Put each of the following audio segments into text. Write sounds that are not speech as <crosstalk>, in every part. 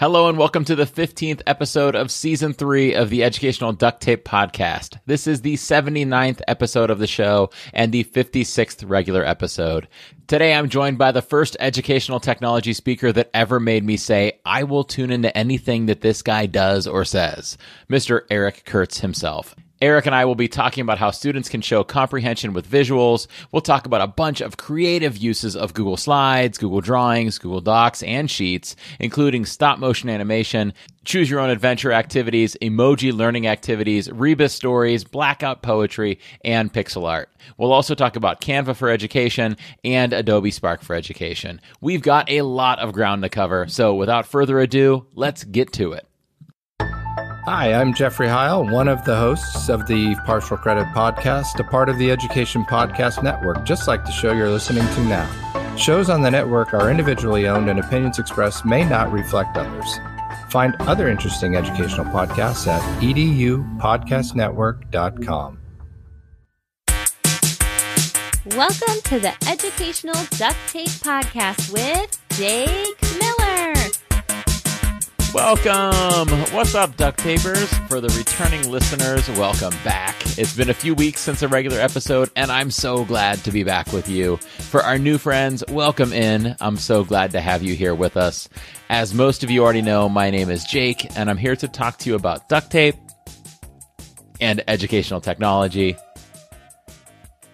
Hello and welcome to the 15th episode of season three of the Educational Duct Tape Podcast. This is the 79th episode of the show and the 56th regular episode. Today I'm joined by the first educational technology speaker that ever made me say, I will tune into anything that this guy does or says, Mr. Eric Curts himself. Eric and I will be talking about how students can show comprehension with visuals. We'll talk about a bunch of creative uses of Google Slides, Google Drawings, Google Docs, and Sheets, including stop motion animation, choose your own adventure activities, emoji learning activities, Rebus stories, blackout poetry, and pixel art. We'll also talk about Canva for education and Adobe Spark for education. We've got a lot of ground to cover, so without further ado, let's get to it. Hi, I'm Jeffrey Heil, one of the hosts of the Partial Credit Podcast, a part of the Education Podcast Network, just like the show you're listening to now. Shows on the network are individually owned and opinions expressed may not reflect others. Find other interesting educational podcasts at edupodcastnetwork.com. Welcome to the Educational Duct Tape Podcast with Jake. Welcome. What's up, duct tapers? For the returning listeners, welcome back. It's been a few weeks since a regular episode, and I'm so glad to be back with you. For our new friends, welcome in. I'm so glad to have you here with us. As most of you already know, my name is Jake, and I'm here to talk to you about duct tape and educational technology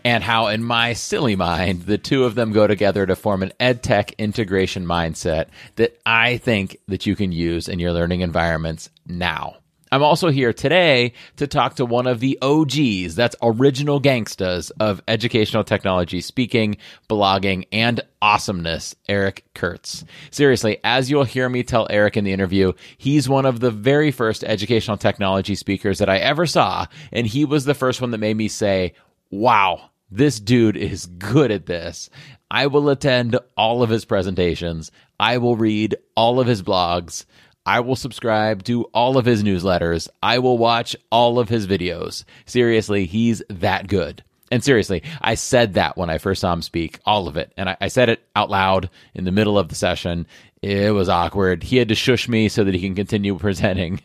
and how, in my silly mind, the two of them go together to form an edtech integration mindset that I think that you can use in your learning environments now. I'm also here today to talk to one of the OGs, that's original gangstas of educational technology speaking, blogging, and awesomeness, Eric Curts. Seriously, as you'll hear me tell Eric in the interview, he's one of the very first educational technology speakers that I ever saw, and he was the first one that made me say, wow, this dude is good at this. I will attend all of his presentations. I will read all of his blogs. I will subscribe to all of his newsletters. I will watch all of his videos. Seriously, he's that good. And seriously, I said that when I first saw him speak, all of it. And I, I, said it out loud in the middle of the session. It was awkward. He had to shush me so that he can continue <laughs> presenting.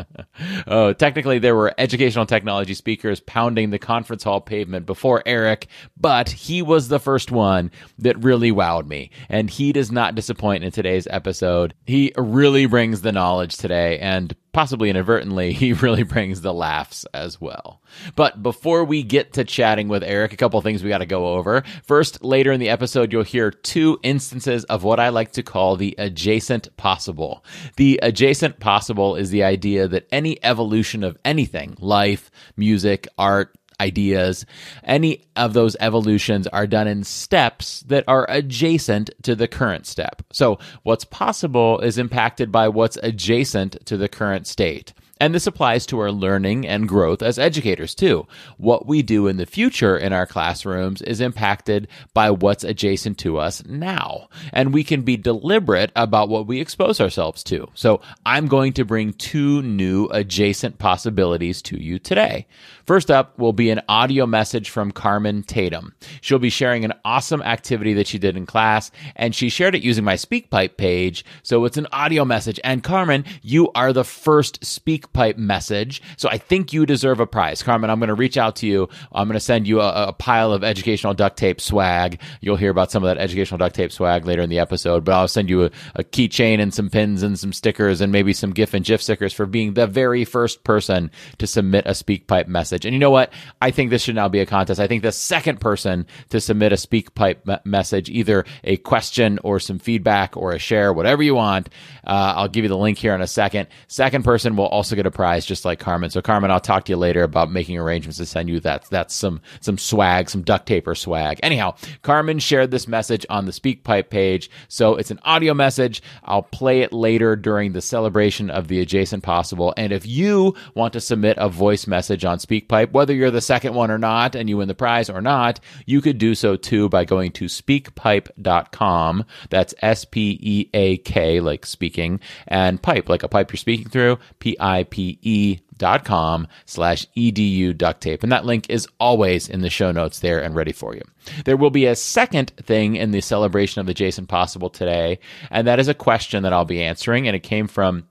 <laughs> oh, technically, there were educational technology speakers pounding the conference hall pavement before Eric, but he was the first one that really wowed me. And he does not disappoint in today's episode. He really brings the knowledge today, and possibly inadvertently, <laughs> he really brings the laughs as well. But before we get to chatting with Eric, a couple things we got to go over. First, later in the episode, you'll hear two instances of what I like to call the adjacent possible. The adjacent possible is the idea that any evolution of anything, life, music, art, ideas, any of those evolutions are done in steps that are adjacent to the current step. So, what's possible is impacted by what's adjacent to the current state. And this applies to our learning and growth as educators too. What we do in the future in our classrooms is impacted by what's adjacent to us now. And we can be deliberate about what we expose ourselves to. So I'm going to bring two new adjacent possibilities to you today. First up will be an audio message from Carmen Tatum. She'll be sharing an awesome activity that she did in class, and she shared it using my SpeakPipe page. So it's an audio message. And Carmen, you are the first SpeakPipe message. So I think you deserve a prize. Carmen, I'm going to reach out to you. I'm going to send you a, a pile of educational duct tape swag. You'll hear about some of that educational duct tape swag later in the episode, but I'll send you a, a keychain and some pins and some stickers and maybe some GIF and GIF stickers for being the very first person to submit a SpeakPipe message message. And you know what? I think this should now be a contest. I think the second person to submit a SpeakPipe me- message, either a question or some feedback or a share, whatever you want, uh, I'll give you the link here in a second. Second person will also get a prize, just like Carmen. So Carmen, I'll talk to you later about making arrangements to send you that. That's some some swag, some duct tape or swag. Anyhow, Carmen shared this message on the SpeakPipe page, so it's an audio message. I'll play it later during the celebration of the adjacent possible. And if you want to submit a voice message on Speak SpeakPipe, whether you're the second one or not and you win the prize or not, you could do so too by going to speakpipe.com. That's S P E A K, like speaking, and pipe, like a pipe you're speaking through, P I tpe.com slash edu duct tape. And that link is always in the show notes there and ready for you. There will be a second thing in the celebration of the adjacent Possible today, and that is a question that I'll be answering, and it came from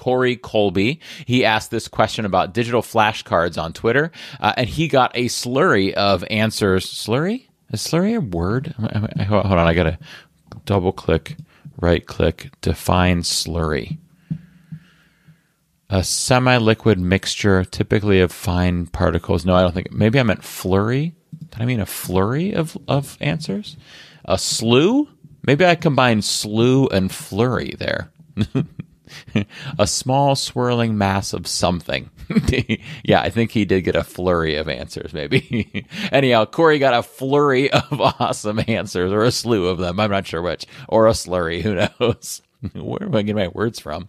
Corey Colby. He asked this question about digital flashcards on Twitter, uh, and he got a slurry of answers. Slurry? Is slurry a word? Hold on, I gotta double click, right click, define slurry. A semi liquid mixture, typically of fine particles. No, I don't think. Maybe I meant flurry. Did I mean a flurry of, of answers? A slew? Maybe I combined slew and flurry there. <laughs> <laughs> a small swirling mass of something. <laughs> yeah, I think he did get a flurry of answers, maybe. <laughs> Anyhow, Corey got a flurry of awesome answers, or a slew of them. I'm not sure which, or a slurry. Who knows? <laughs> Where am I getting my words from?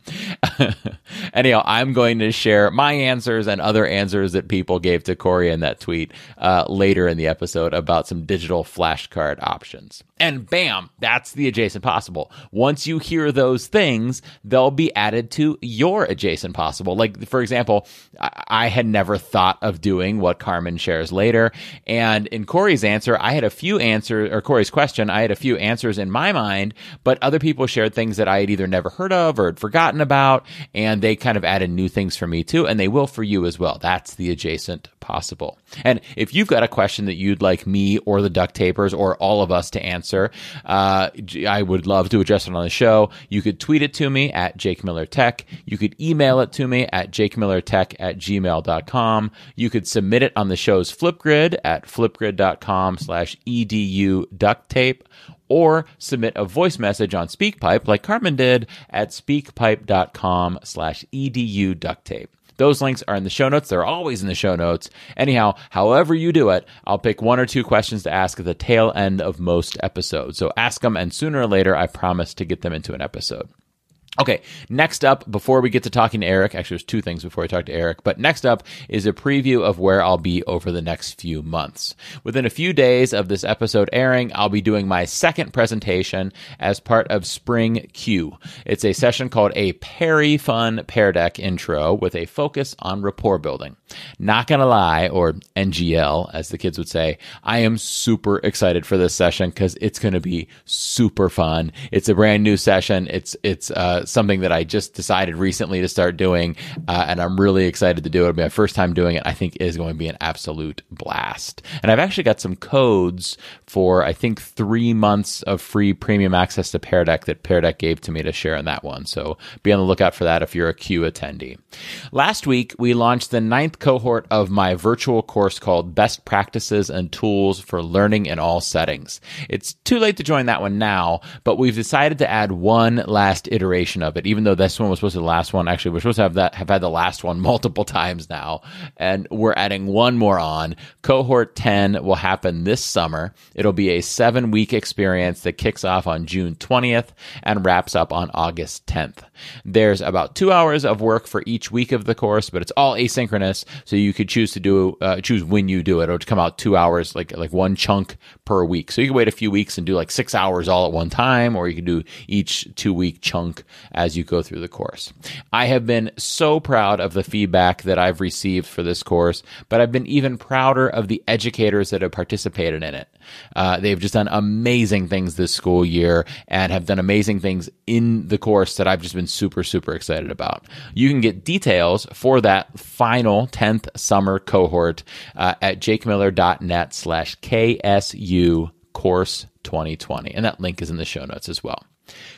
<laughs> Anyhow, I'm going to share my answers and other answers that people gave to Corey in that tweet uh, later in the episode about some digital flashcard options. And bam, that's the adjacent possible. Once you hear those things, they'll be added to your adjacent possible. Like, for example, I had never thought of doing what Carmen shares later. And in Corey's answer, I had a few answers, or Corey's question, I had a few answers in my mind, but other people shared things that I had either never heard of or had forgotten about. And they kind of added new things for me too. And they will for you as well. That's the adjacent possible. And if you've got a question that you'd like me or the duct tapers or all of us to answer, answer, uh, I would love to address it on the show. You could tweet it to me at Jake Miller Tech. You could email it to me at jakemillertech at gmail.com. You could submit it on the show's Flipgrid at flipgrid.com slash edu duct tape or submit a voice message on SpeakPipe like Carmen did at speakpipe.com slash edu duct tape. Those links are in the show notes. They're always in the show notes. Anyhow, however you do it, I'll pick one or two questions to ask at the tail end of most episodes. So ask them, and sooner or later, I promise to get them into an episode. Okay, next up, before we get to talking to Eric, actually, there's two things before I talk to Eric, but next up is a preview of where I'll be over the next few months. Within a few days of this episode airing, I'll be doing my second presentation as part of Spring CUE. It's a session called a Perry Fun Pear Deck intro with a focus on rapport building. Not gonna lie, or NGL, as the kids would say, I am super excited for this session because it's gonna be super fun. It's a brand new session. It's, it's, uh, something that I just decided recently to start doing, uh, and I'm really excited to do it. It'll be my first time doing it. I think is going to be an absolute blast. And I've actually got some codes for I think three months of free premium access to Pear Deck that Pear Deck gave to me to share in that one. So be on the lookout for that if you're a CUE attendee. Last week we launched the ninth cohort of my virtual course called Best Practices and Tools for Learning in All Settings. It's too late to join that one now, but we've decided to add one last iteration of it, even though this one was supposed to be the last one. Actually, we're supposed to have that have had the last one <laughs> multiple times now, and we're adding one more on. Cohort 10 will happen this summer. It'll be a seven week experience that kicks off on June 20th and wraps up on August 10th. There's about two hours of work for each week of the course, but it's all asynchronous, so you could choose to do uh, choose when you do it, or to come out two hours, like like one chunk per week. So you can wait a few weeks and do like six hours all at one time, or you can do each two week chunk as you go through the course. I have been so proud of the feedback that I've received for this course, but I've been even prouder of the educators that have participated in it. Uh, they've just done amazing things this school year and have done amazing things in the course that I've just been super, super excited about. You can get details for that final 10th summer cohort uh, at jakemiller.net slash KSU course 2020. And that link is in the show notes as well.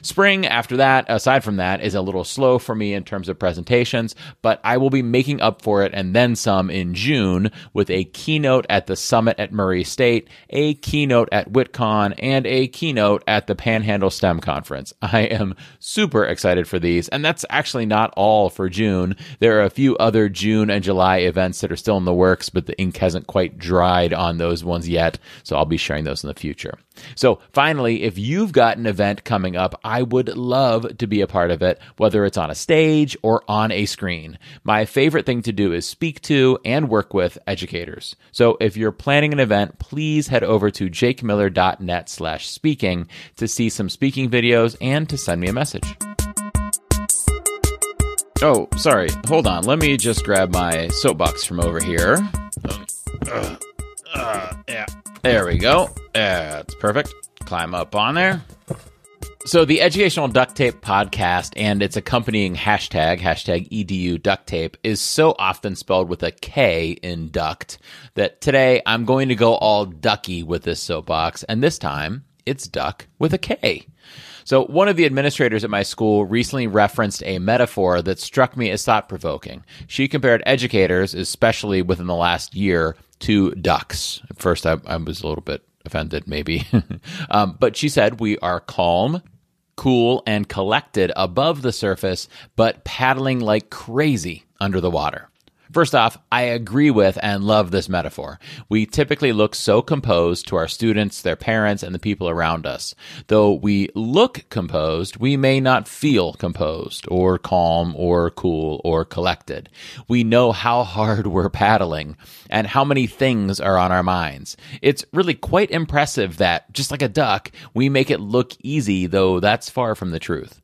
Spring, after that, aside from that, is a little slow for me in terms of presentations, but I will be making up for it and then some in June with a keynote at the summit at Murray State, a keynote at WitCon, and a keynote at the Panhandle STEM Conference. <laughs> I am super excited for these, and that's actually not all for June. There are a few other June and July events that are still in the works, but the ink hasn't quite dried on those ones yet, so I'll be sharing those in the future. So finally, if you've got an event coming up, I would love to be a part of it, whether it's on a stage or on a screen. My favorite thing to do is speak to and work with educators. So if you're planning an event, please head over to jakemiller.net slash speaking to see some speaking videos and to send me a message. Oh, sorry. Hold on. Let me just grab my soapbox from over here. Uh, yeah. There we go. That's perfect. Climb up on there. So the Educational Duct Tape podcast and its accompanying hashtag, hashtag EDU duct tape, is so often spelled with a K in duct that today I'm going to go all ducky with this soapbox, and this time it's duck with a K. So, one of the administrators at my school recently referenced a metaphor that struck me as thought provoking. She compared educators, especially within the last year, to ducks. At first, I, I was a little bit offended, maybe. <laughs> um, but she said, We are calm, cool, and collected above the surface, but paddling like crazy under the water. First off, I agree with and love this metaphor. We typically look so composed to our students, their parents, and the people around us. Though we look composed, we may not feel composed or calm or cool or collected. We know how hard we're paddling and how many things are on our minds. It's really quite impressive that, just like a duck, we make it look easy, though that's far from the truth.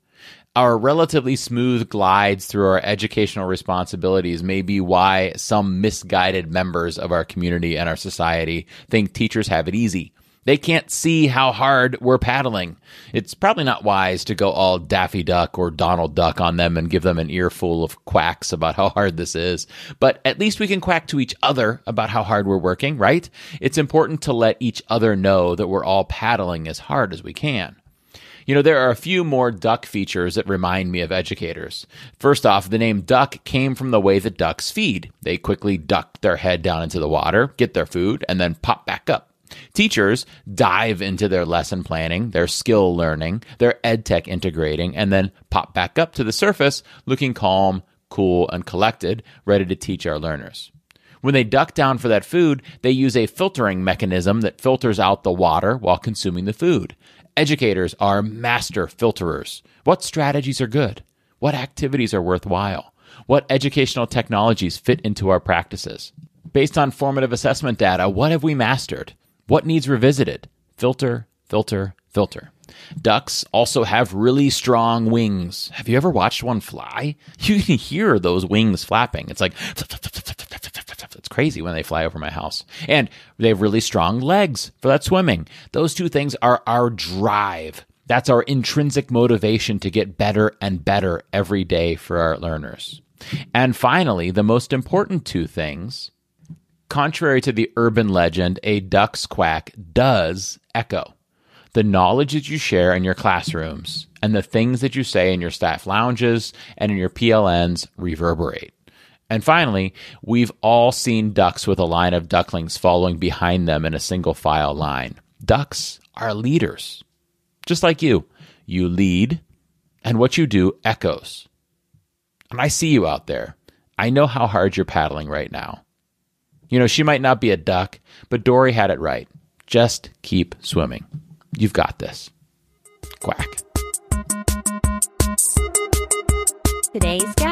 Our relatively smooth glides through our educational responsibilities may be why some misguided members of our community and our society think teachers have it easy. They can't see how hard we're paddling. It's probably not wise to go all Daffy Duck or Donald Duck on them and give them an earful of quacks about how hard this is. But at least we can quack to each other about how hard we're working, right? It's important to let each other know that we're all paddling as hard as we can. You know, there are a few more duck features that remind me of educators. First off, the name duck came from the way that ducks feed. They quickly duck their head down into the water, get their food, and then pop back up. Teachers dive into their lesson planning, their skill learning, their ed tech integrating, and then pop back up to the surface looking calm, cool, and collected, ready to teach our learners. When they duck down for that food, they use a filtering mechanism that filters out the water while consuming the food. Educators are master filterers. What strategies are good? What activities are worthwhile? What educational technologies fit into our practices? Based on formative assessment data, what have we mastered? What needs revisited? Filter, filter, filter. Ducks also have really strong wings. Have you ever watched one fly? <laughs> You can hear those wings flapping. It's like <laughs> it's crazy when they fly over my house. And they have really strong legs for that swimming. Those two things are our drive. That's our intrinsic motivation to get better and better every day for our learners. And finally, the most important two things contrary to the urban legend, a duck's quack does echo. The knowledge that you share in your classrooms and the things that you say in your staff lounges and in your PLNs reverberate. And finally, we've all seen ducks with a line of ducklings following behind them in a single file line. Ducks are leaders. Just like you, you lead, and what you do echoes. And I see you out there. I know how hard you're paddling right now. You know, she might not be a duck, but Dory had it right. Just keep swimming. You've got this. Quack. Today's guest.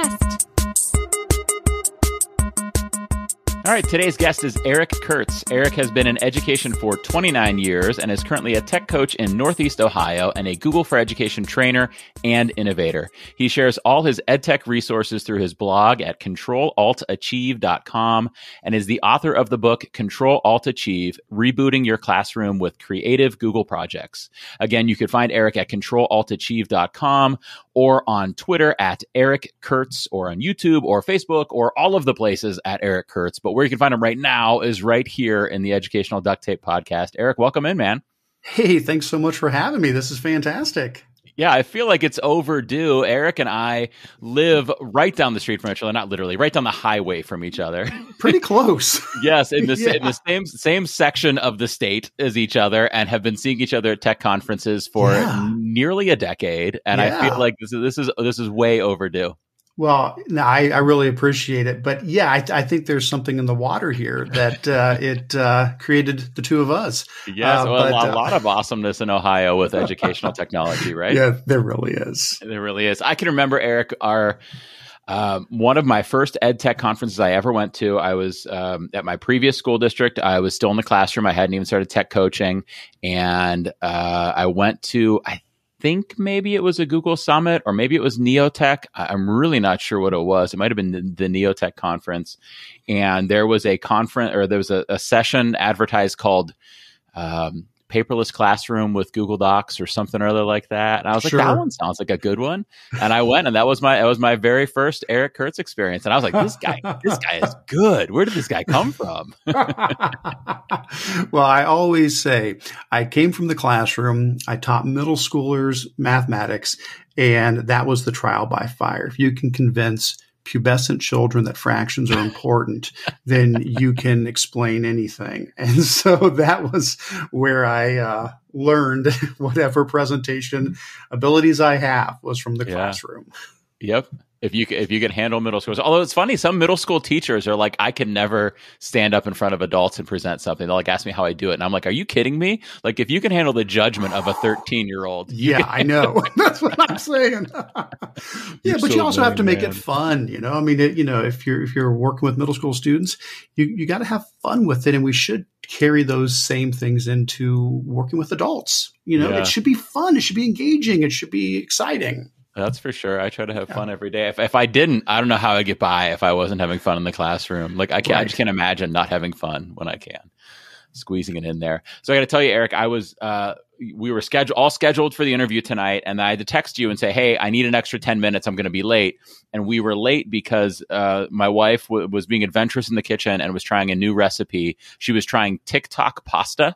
All right, today's guest is Eric Curts. Eric has been in education for 29 years and is currently a tech coach in Northeast Ohio and a Google for Education trainer and innovator. He shares all his edtech resources through his blog at controlaltachieve.com and is the author of the book Control Alt Achieve Rebooting Your Classroom with Creative Google Projects. Again, you can find Eric at controlaltachieve.com or on Twitter at Eric Curts or on YouTube or Facebook or all of the places at Eric Curts. But where you can find him right now is right here in the Educational Duct Tape podcast. Eric, welcome in, man. Hey, thanks so much for having me. This is fantastic. Yeah, I feel like it's overdue. Eric and I live right down the street from each other, not literally, right down the highway from each other. <laughs> Pretty close. <laughs> yes, in the, yeah. in the same same section of the state as each other, and have been seeing each other at tech conferences for yeah. nearly a decade. And yeah. I feel like this is this is this is way overdue. Well, no, I, I really appreciate it, but yeah, I, I, think there's something in the water here that uh, <laughs> it uh, created the two of us. Yes, uh, well, but, a lot of awesomeness in Ohio with <laughs> educational technology, right? Yeah, there really is. There really is. I can remember Eric, our um, one of my first ed tech conferences I ever went to. I was um, at my previous school district. I was still in the classroom. I hadn't even started tech coaching, and uh, I went to I think maybe it was a Google Summit or maybe it was Neotech. I'm really not sure what it was. It might have been the, the Neotech conference. And there was a conference or there was a, a session advertised called um, paperless classroom with Google Docs or something or other like that. And I was like, that one sounds like a good one. And I went, and that was my that was my very first Eric Curts experience. And I was like, this guy, this <laughs> guy is good. Where did this guy come from? <laughs> <laughs> well, I always say I came from the classroom. I taught middle schoolers mathematics, and that was the trial by fire. If you can convince pubescent children that fractions are important, then you can explain anything. <laughs> And so that was where I uh, learned <laughs> whatever presentation abilities I have was from the Yeah. classroom. Yep. If you if you can handle middle schoolers, although it's funny, some middle school teachers are like, I can never stand up in front of adults and present something. They'll like ask me how I do it, and I'm like, Are you kidding me? Like, if you can handle the judgment of a 13 year old, Yeah, I know. <laughs> That's what I'm saying. <laughs> yeah, You're but so you also have to make man. it fun. You know, I mean, it, you know, if you're if you're working with middle school students, you you got to have fun with it, and we should carry those same things into working with adults. You know, Yeah. it should be fun. It should be engaging. It should be exciting. That's for sure. I try to have fun every day. If, if I didn't, I don't know how I'd get by if I wasn't having fun in the classroom. Like I can't, I just can't imagine not having fun when I can, squeezing it in there. So I got to tell you, Eric, I was, uh, we were scheduled, all scheduled for the interview tonight, and I had to text you and say, "Hey, I need an extra ten minutes. I'm going to be late." And we were late because uh, my wife w- was being adventurous in the kitchen and was trying a new recipe. She was trying TikTok pasta,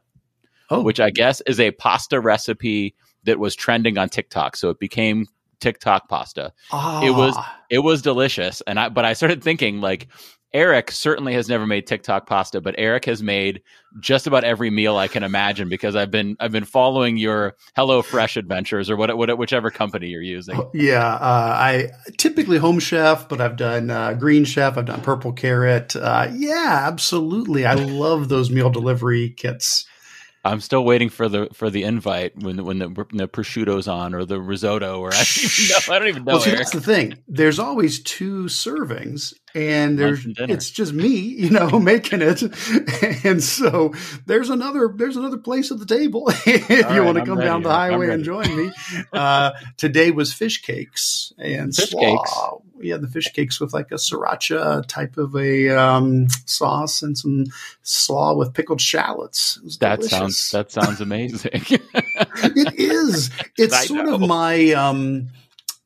Oh, which I guess is a pasta recipe that was trending on TikTok. So it became TikTok pasta it was- Ah, it was delicious and i but i started thinking like eric certainly has never made tiktok pasta but eric has made just about every meal i can imagine because i've been i've been following your hello fresh adventures or what, what whichever company you're using Yeah, uh, I typically home chef, but I've done uh, green chef. I've done purple carrot. Uh, yeah, absolutely. I love those meal delivery kits. I'm still waiting for the for the invite when when the, when the prosciutto's on or the risotto or i don't even know i don't even know well, see, that's the thing. There's always two servings, and there's and it's just me, you know, <laughs> making it. And so there's another there's another place at the table <laughs> if All you right, want to I'm come ready. down the highway and join me. Uh, today was fish cakes and Fish slaw. cakes? Yeah, the fish cakes with like a sriracha type of a um, sauce and some slaw with pickled shallots. It was that delicious sounds that sounds amazing <laughs> it is. <laughs> It's I sort know. of my um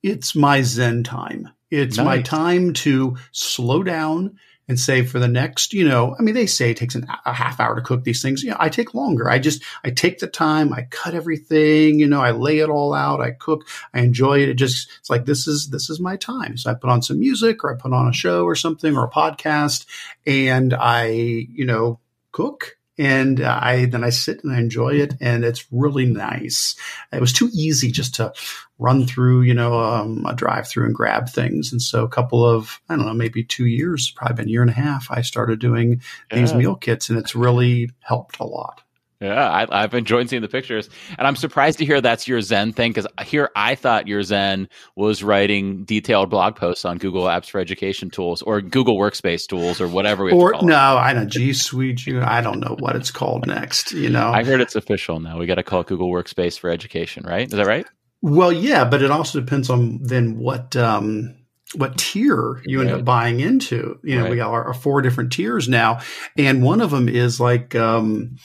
it's my zen time. It's my time to slow down and say for the next, you know, I mean they say it takes an, a half hour to cook these things. You know, I take longer. I just I take the time, I cut everything, you know, I lay it all out, I cook, I enjoy it. It just it's like this is this is my time. So I put on some music or I put on a show or something or a podcast and I, you know, cook and I then I sit and I enjoy it, and it's really nice. It was too easy just to run through, you know, um, a drive through and grab things, and so a couple of I don't know, maybe two years, probably been a year and a half, I started doing these meal kits, and it's really helped a lot. Yeah, I, I've enjoyed seeing the pictures, and I'm surprised to hear that's your Zen thing because here I thought your Zen was writing detailed blog posts on Google Apps for Education tools or Google Workspace tools or whatever we have Or no. I know, G Suite, you, I don't know what it's called next. You know, I heard it's official now. We got to call it Google Workspace for Education, right? Is that right? Well, yeah, but it also depends on then what um, what tier you end Right. up buying into. You know, we got our, our four different tiers now, and one of them is like um,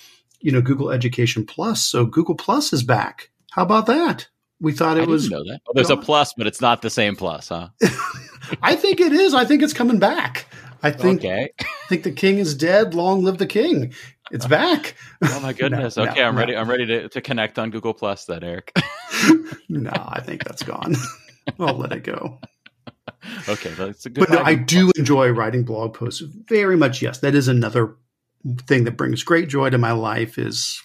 you know Google Education Plus. So Google Plus is back. How about that? We thought it was. didn't know that. Oh, there's a plus, but it's not the same plus, huh? <laughs> I think it is. I think it's coming back. I think okay. I think the king is dead. Long live the king. It's uh, back. Oh my <laughs> goodness. No, okay, no, I'm no. ready. I'm ready to, to connect on Google Plus. Then, Eric. <laughs> no, I think that's gone. I'll let it go. okay, that's a good. but no, I do enjoy writing blog posts very much. Yes, that is another thing that brings great joy to my life is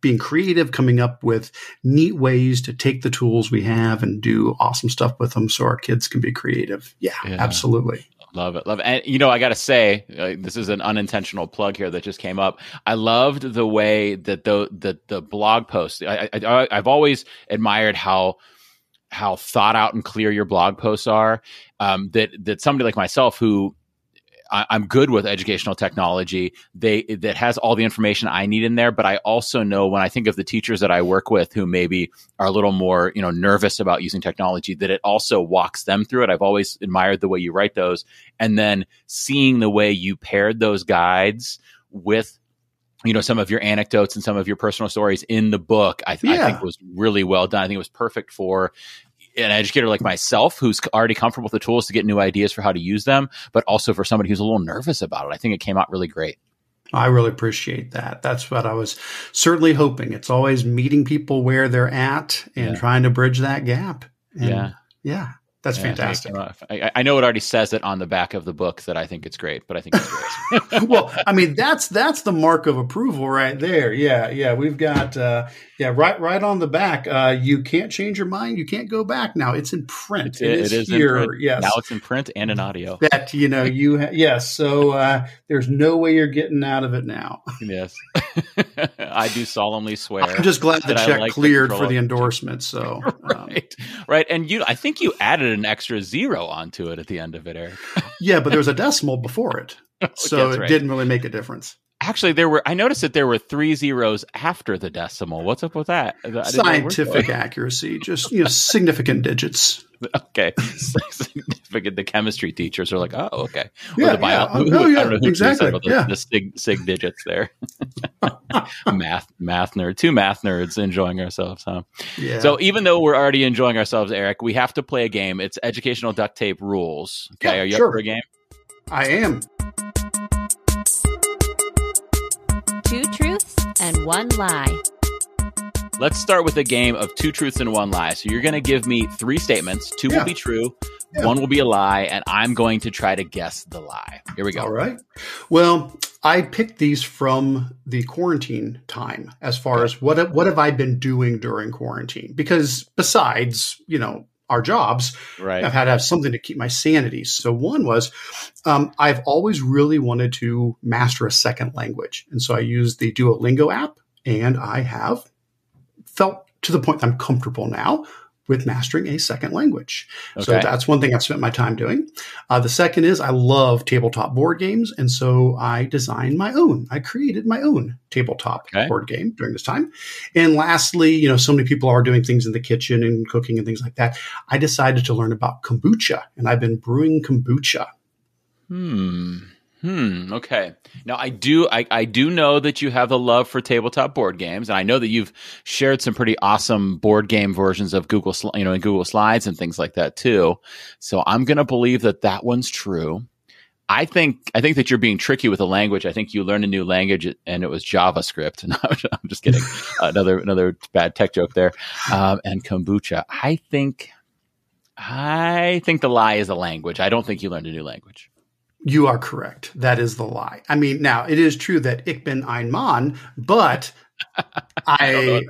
being creative, coming up with neat ways to take the tools we have and do awesome stuff with them, so our kids can be creative. Yeah, Yeah. absolutely. Love it, love it. And you know, I got to say, uh, this is an unintentional plug here that just came up. I loved the way that the the, the blog post. I, I, I, I've always admired how how thought out and clear your blog posts are. Um, that that somebody like myself who I, am good with educational technology. They that has all the information I need in there. But I also know when I think of the teachers that I work with who maybe are a little more you know nervous about using technology, that it also walks them through it. I've always admired the way you write those, and then seeing the way you paired those guides with you know some of your anecdotes and some of your personal stories in the book I, th- yeah. I, think was really well done i think it was perfect for an educator like myself who's already comfortable with the tools to get new ideas for how to use them, but also for somebody who's a little nervous about it. I think it came out really great. I really appreciate that. That's what I was certainly hoping. It's always meeting people where they're at and yeah. trying to bridge that gap. And yeah. Yeah. That's yeah, fantastic. I, I, know it already says it on the back of the book that I think it's great, but I think it's great. <laughs> well, I mean, that's that's the mark of approval right there. Yeah, yeah. We've got uh, yeah, right, right on the back. Uh, you can't change your mind. You can't go back now. It's in print. It, it is here. Yes, now it's in print and in audio. That you know you ha- yes. So uh, there's no way you're getting out of it now. yes, <laughs> <laughs> I do solemnly swear. I'm just glad the check like cleared for the endorsement. So <laughs> um, right, right, and you, I think you added an extra zero onto it at the end of it, Eric. yeah, but there was a <laughs> decimal before it. So it right. didn't really make a difference. Actually, there were. I noticed that there were three zeros after the decimal. What's up with that? Scientific accuracy, just you know, significant digits. <laughs> Okay, <laughs> significant. The chemistry teachers are like, oh, okay. Yeah, the bio- yeah. <laughs> Oh, yeah. I don't know who exactly. The, yeah. the sig, sig digits there. math, math nerd. Two math nerds enjoying ourselves, huh? Yeah. So even though we're already enjoying ourselves, Eric, we have to play a game. It's educational duct tape rules. Okay, yeah, are you sure. up for a game? I am. And one lie. Let's start with a game of two truths and one lie. So you're going to give me three statements. Two yeah. will be true, yeah. one will be a lie, and I'm going to try to guess the lie. Here we go. All right. Well, I picked these from the quarantine time as far as what what have I been doing during quarantine? Because besides, you know, our jobs, right. I've had to have something to keep my sanity. So one was, um, I've always really wanted to master a second language, and so I used the Duolingo app, and I have felt to the point that I'm comfortable now with mastering a second language. Okay. So that's one thing I've spent my time doing. Uh, the second is I love tabletop board games. And so I designed my own. I created my own tabletop okay. board game during this time. And lastly, you know, so many people are doing things in the kitchen and cooking and things like that. I decided to learn about kombucha and I've been brewing kombucha. Hmm. Hmm. Okay. Now I do. I, I do know that you have a love for tabletop board games, and I know that you've shared some pretty awesome board game versions of Google, you know, in Google Slides and things like that too. So I'm going to believe that that one's true. I think I think that you're being tricky with the language. I think you learned a new language and it was JavaScript. <laughs> No, I'm just kidding. <laughs> another another bad tech joke there. Um, and kombucha. I think I think the lie is a language. I don't think you learned a new language. You are correct. That is the lie. I mean, now it is true that ich bin ein Mann, but <laughs> I.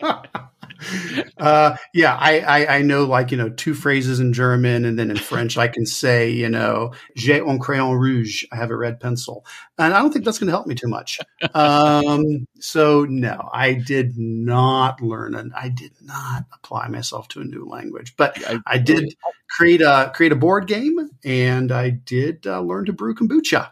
I <laughs> <laughs> uh, yeah, I, I, I, know like, you know, two phrases in German and then in French, I can say, you know, j'ai un crayon rouge. I have a red pencil. And I don't think that's going to help me too much. Um, so no, I did not learn and I did not apply myself to a new language, but I, I did create a, create a board game and I did uh, learn to brew kombucha.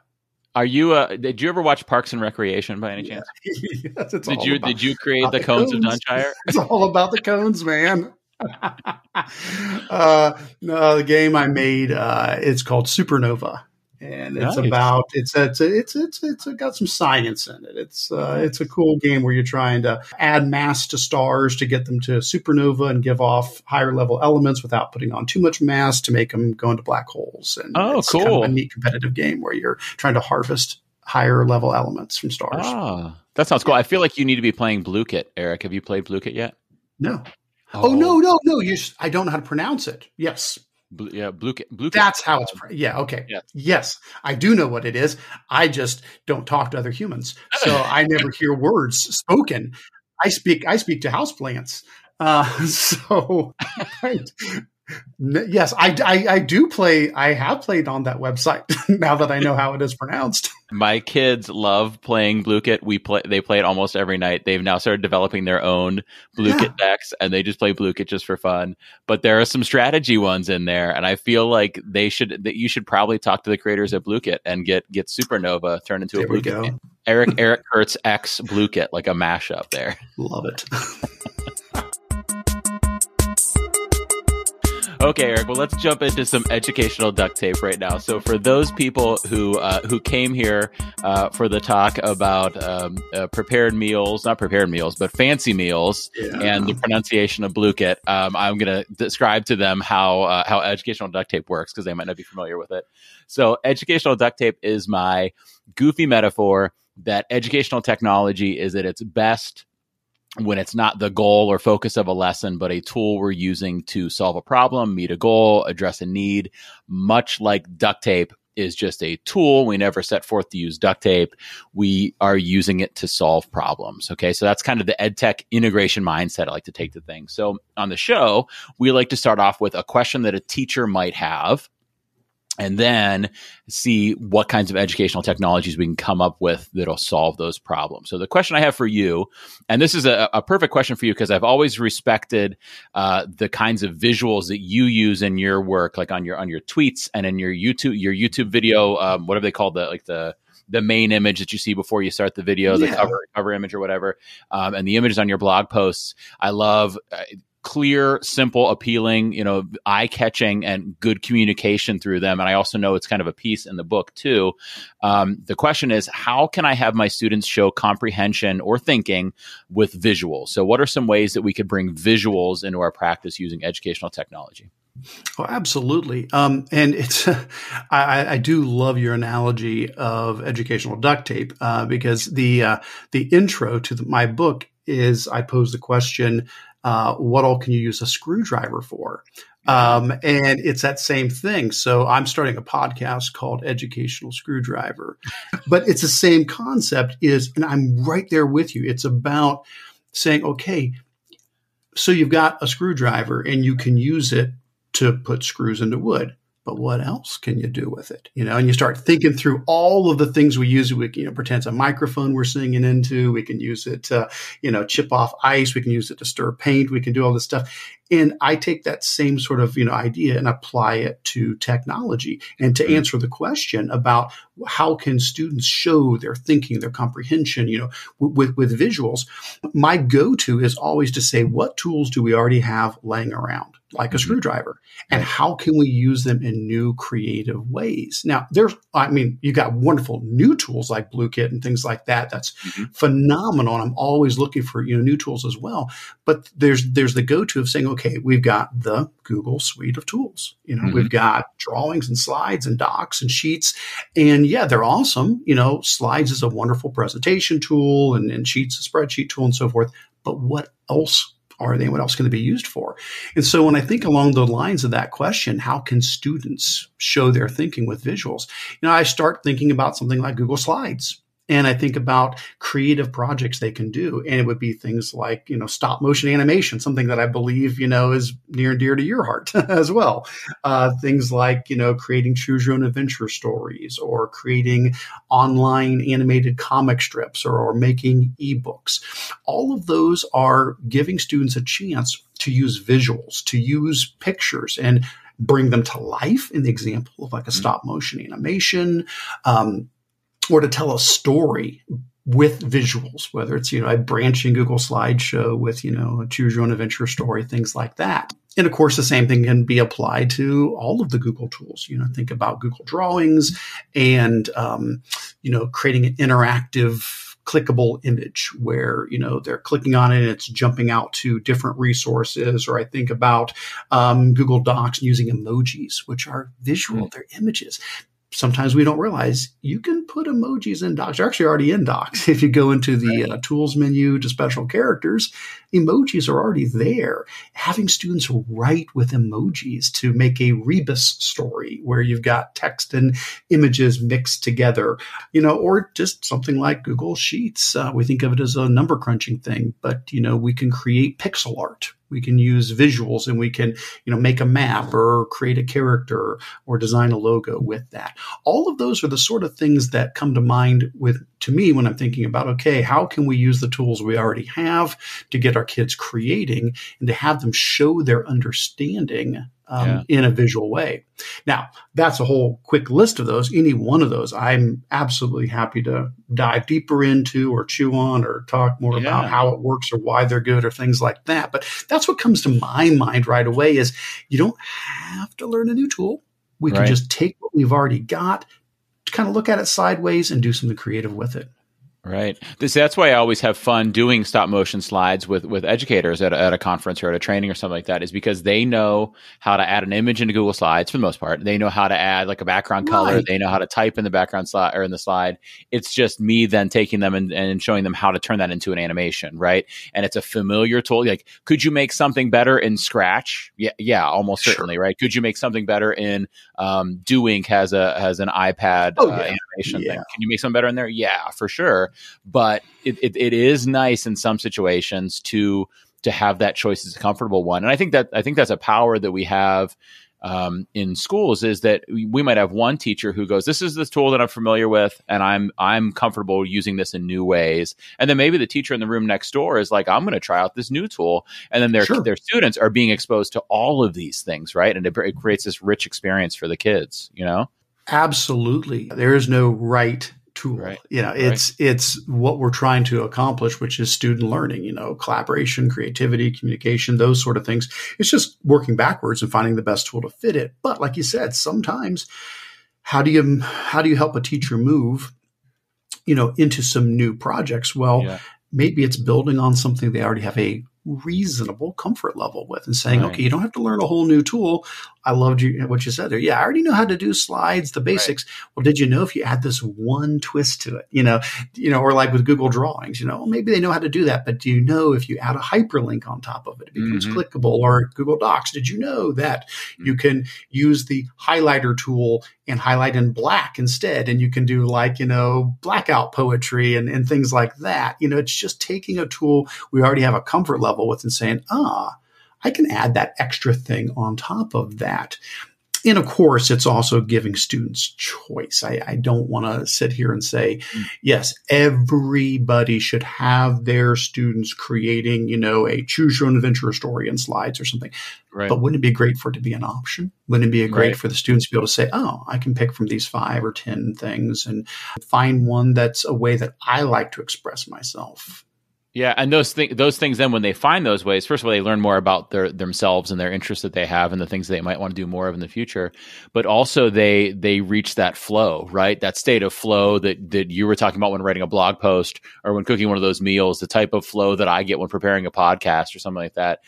Are you? Uh, did you ever watch Parks and Recreation by any chance? <laughs> yes, did you? Did you create the, the cones, cones, of Dunshire? <laughs> It's all about the cones, man. <laughs> uh, no, the game I made. Uh, it's called Supernova, and it's nice. about it's it's it's it's it's got some science in it. It's uh, it's a cool game where you're trying to add mass to stars to get them to supernova and give off higher level elements without putting on too much mass to make them go into black holes. And oh, it's cool! Kind of a neat competitive game where you're trying to harvest higher level elements from stars. Ah, that sounds cool. I feel like you need to be playing Blooket, Eric. Have you played Blooket yet? No. Oh. oh, no, no, no! You, I don't know how to pronounce it. Yes, Blue, yeah, blue, blue. That's how it's. Yeah. Okay. Yes. yes, I do know what it is. I just don't talk to other humans, so I never hear words spoken. I speak. I speak to houseplants. Uh, <laughs> so, Yes, I, I, I, do play. I have played on that website <laughs> now that I know how it is pronounced. My kids love playing Blooket. We play. They play it almost every night. They've now started developing their own Blooket yeah. decks, and they just play Blooket just for fun. But there are some strategy ones in there, and I feel like they should. That you should probably talk to the creators of Blooket and get get Supernova turned into there a Blooket. Eric <laughs> Eric Curts X Blooket, like a mashup there. Love it. <laughs> Okay, Eric. Well, let's jump into some educational duct tape right now. So, for those people who uh, who came here uh, for the talk about um, uh, prepared meals, not prepared meals, but fancy meals, yeah. and the pronunciation of Blooket, um, I'm going to describe to them how uh, how educational duct tape works because they might not be familiar with it. So, educational duct tape is my goofy metaphor that educational technology is at its best when it's not the goal or focus of a lesson, but a tool we're using to solve a problem, meet a goal, address a need, much like duct tape is just a tool. We never set forth to use duct tape. We are using it to solve problems. Okay. So that's kind of the ed tech integration mindset I like to take to things. So on the show, we like to start off with a question that a teacher might have and then see what kinds of educational technologies we can come up with that'll solve those problems. So the question I have for you, and this is a, a perfect question for you because I've always respected uh, the kinds of visuals that you use in your work, like on your on your tweets and in your YouTube your YouTube video, um, whatever they call the like the the main image that you see before you start the video, yeah. the cover cover image or whatever, um, and the images on your blog posts. I love. Clear, simple, appealing, you know, eye catching and good communication through them. And I also know it's kind of a piece in the book too. Um, the question is, how can I have my students show comprehension or thinking with visuals? So, what are some ways that we could bring visuals into our practice using educational technology? Oh, absolutely. Um, and it's, <laughs> I, I, do love your analogy of educational duct tape uh, because the uh, the intro to the, my book is I pose the question uh, what all can you use a screwdriver for? Um, and it's that same thing. So I'm starting a podcast called Educational Screwdriver, but it's the same concept is, and I'm right there with you. It's about saying, okay, so you've got a screwdriver and you can use it to put screws into wood but what else can you do with it? You know, and you start thinking through all of the things we use. We, you know, pretend it's a microphone we're singing into. We can use it to, you know, chip off ice. We can use it to stir paint. We can do all this stuff. And I take that same sort of, you know, idea and apply it to technology and to mm-hmm. answer the question about how can students show their thinking, their comprehension, you know, with, with visuals. My go-to is always to say, what tools do we already have laying around? like a mm-hmm. screwdriver and how can we use them in new creative ways now there's i mean you got wonderful new tools like Blooket and things like that that's mm-hmm. phenomenal and i'm always looking for you know new tools as well but there's there's the go-to of saying okay we've got the google suite of tools you know mm-hmm. we've got drawings and slides and docs and sheets and yeah they're awesome you know slides is a wonderful presentation tool and, and sheets a spreadsheet tool and so forth but what else are they? What else can they be used for? And so when I think along the lines of that question, how can students show their thinking with visuals? You know, I start thinking about something like Google Slides and I think about creative projects they can do. And it would be things like, you know, stop motion animation, something that I believe, you know, is near and dear to your heart <laughs> as well. Uh, things like, you know, creating choose your own adventure stories or creating online animated comic strips or, or making ebooks. All of those are giving students a chance to use visuals, to use pictures and bring them to life in the example of like a mm-hmm. stop motion animation. Um, or to tell a story with visuals, whether it's, you know, a branching Google slideshow with, you know, a choose your own adventure story, things like that. And of course, the same thing can be applied to all of the Google tools. You know, think about Google Drawings and, um, you know, creating an interactive clickable image where you know they're clicking on it and it's jumping out to different resources or i think about um, google docs using emojis which are visual mm. they're images sometimes we don't realize you can put emojis in docs. They're actually already in docs. <laughs> If you go into the uh, tools menu to special characters, emojis are already there. Having students write with emojis to make a rebus story where you've got text and images mixed together, you know, or just something like Google Sheets. Uh, we think of it as a number crunching thing, but, you know, we can create pixel art We can use visuals and we can, you know, make a map or create a character or design a logo with that. All of those are the sort of things that come to mind with to me when I'm thinking about okay, how can we use the tools we already have to get our kids creating and to have them show their understanding um, yeah. in a visual way. Now, that's a whole quick list of those. Any one of those, I'm absolutely happy to dive deeper into or chew on or talk more yeah. about how it works or why they're good or things like that. But that's what comes to my mind right away is you don't have to learn a new tool. We can right. just take what we've already got, kind of look at it sideways and do something creative with it. Right. This, that's why I always have fun doing stop motion slides with, with educators at a, at a conference or at a training or something like that is because they know how to add an image into Google Slides for the most part. They know how to add like a background color. They know how to type in the background slide or in the slide. It's just me then taking them and, and showing them how to turn that into an animation. Right. And it's a familiar tool. Like, could you make something better in Scratch? Yeah. Yeah. Almost sure. certainly. Right. Could you make something better in um, Doink has a, has an iPad oh, uh, yeah. Animation yeah. thing. Can you make something better in there? Yeah, for sure but it, it, it is nice in some situations to to have that choice as a comfortable one. And I think that I think that's a power that we have um, in schools is that we might have one teacher who goes, "This is the tool that I'm familiar with, and I'm I'm comfortable using this in new ways." And then maybe the teacher in the room next door is like, "I'm going to try out this new tool," and then their sure. their students are being exposed to all of these things, right? And it, it creates this rich experience for the kids, you know. Absolutely, there is no right tool. Right. You know, it's right. it's what we're trying to accomplish, which is student learning, you know, collaboration, creativity, communication, those sort of things. It's just working backwards and finding the best tool to fit it. But like you said, sometimes how do you how do you help a teacher move, you know, into some new projects? Well, yeah. maybe it's building on something they already have a reasonable comfort level with and saying, right. okay, you don't have to learn a whole new tool. I loved you what you said there. Yeah, I already know how to do slides, the basics. Right. Well, did you know if you add this one twist to it, you know, you know, or like with Google Drawings, you know, maybe they know how to do that, but do you know if you add a hyperlink on top of it, it becomes mm-hmm. clickable or Google Docs? Did you know that mm-hmm. you can use the highlighter tool and highlight in black instead? And you can do like, you know, blackout poetry and, and things like that. You know, it's just taking a tool we already have a comfort level with and saying, ah, I can add that extra thing on top of that. And of course, it's also giving students choice. I, I don't want to sit here and say, mm. yes, everybody should have their students creating, you know, a choose your own adventure story in slides or something. Right. But wouldn't it be great for it to be an option? Wouldn't it be great right. for the students to be able to say, oh, I can pick from these five or 10 things and find one that's a way that I like to express myself? Yeah, and those things, those things. Then, when they find those ways, first of all, they learn more about their themselves and their interests that they have, and the things they might want to do more of in the future. But also, they they reach that flow, right? That state of flow that that you were talking about when writing a blog post or when cooking one of those meals. The type of flow that I get when preparing a podcast or something like that.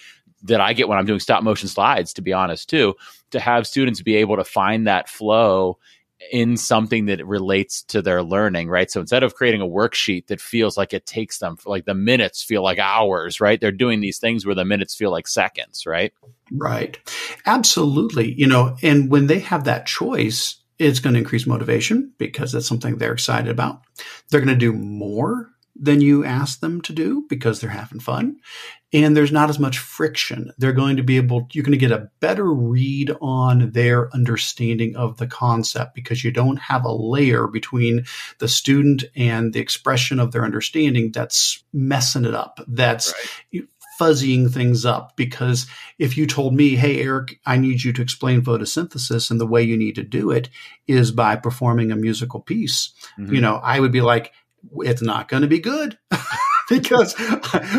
That I get when I'm doing stop motion slides. To be honest, too, to have students be able to find that flow in something that relates to their learning, right? So instead of creating a worksheet that feels like it takes them, like the minutes feel like hours, right? They're doing these things where the minutes feel like seconds, right? Right. Absolutely. You know, and when they have that choice, it's going to increase motivation because that's something they're excited about. They're going to do more than you ask them to do because they're having fun and there's not as much friction. They're going to be able, you're going to get a better read on their understanding of the concept because you don't have a layer between the student and the expression of their understanding that's messing it up. That's right. fuzzying things up. Because if you told me, Hey, Eric, I need you to explain photosynthesis and the way you need to do it is by performing a musical piece, mm-hmm. you know, I would be like, it's not going to be good. <laughs> because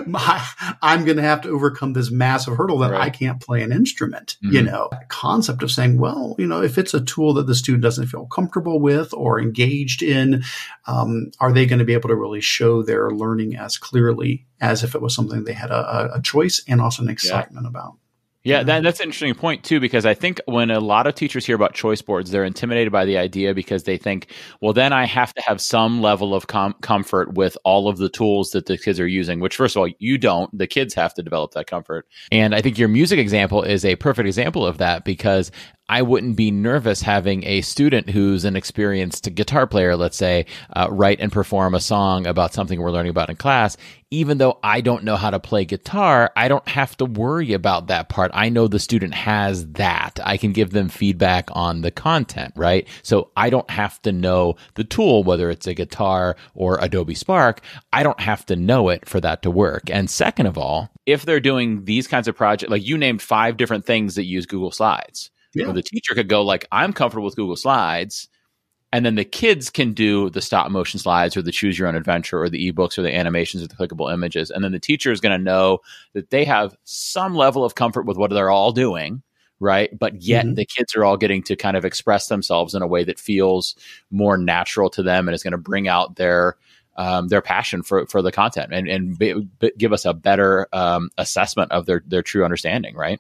my, I'm going to have to overcome this massive hurdle that right. I can't play an instrument. Mm-hmm. You know, concept of saying, well, you know, if it's a tool that the student doesn't feel comfortable with or engaged in, um, are they going to be able to really show their learning as clearly as if it was something they had a, a choice and also an excitement yeah. about? Yeah, that, that's an interesting point too, because I think when a lot of teachers hear about choice boards, they're intimidated by the idea because they think, well, then I have to have some level of com- comfort with all of the tools that the kids are using, which, first of all, you don't. The kids have to develop that comfort. And I think your music example is a perfect example of that because I wouldn't be nervous having a student who's an experienced guitar player, let's say, uh, write and perform a song about something we're learning about in class. Even though I don't know how to play guitar, I don't have to worry about that part. I know the student has that. I can give them feedback on the content, right? So I don't have to know the tool, whether it's a guitar or Adobe Spark. I don't have to know it for that to work. And second of all, if they're doing these kinds of projects, like you named five different things that use Google Slides, yeah. the teacher could go like, I'm comfortable with Google Slides. And then the kids can do the stop motion slides or the choose your own adventure or the ebooks or the animations or the clickable images. And then the teacher is going to know that they have some level of comfort with what they're all doing right? But yet mm-hmm. the kids are all getting to kind of express themselves in a way that feels more natural to them and is going to bring out their um, their passion for for the content and and be, be, give us a better um, assessment of their their true understanding, right?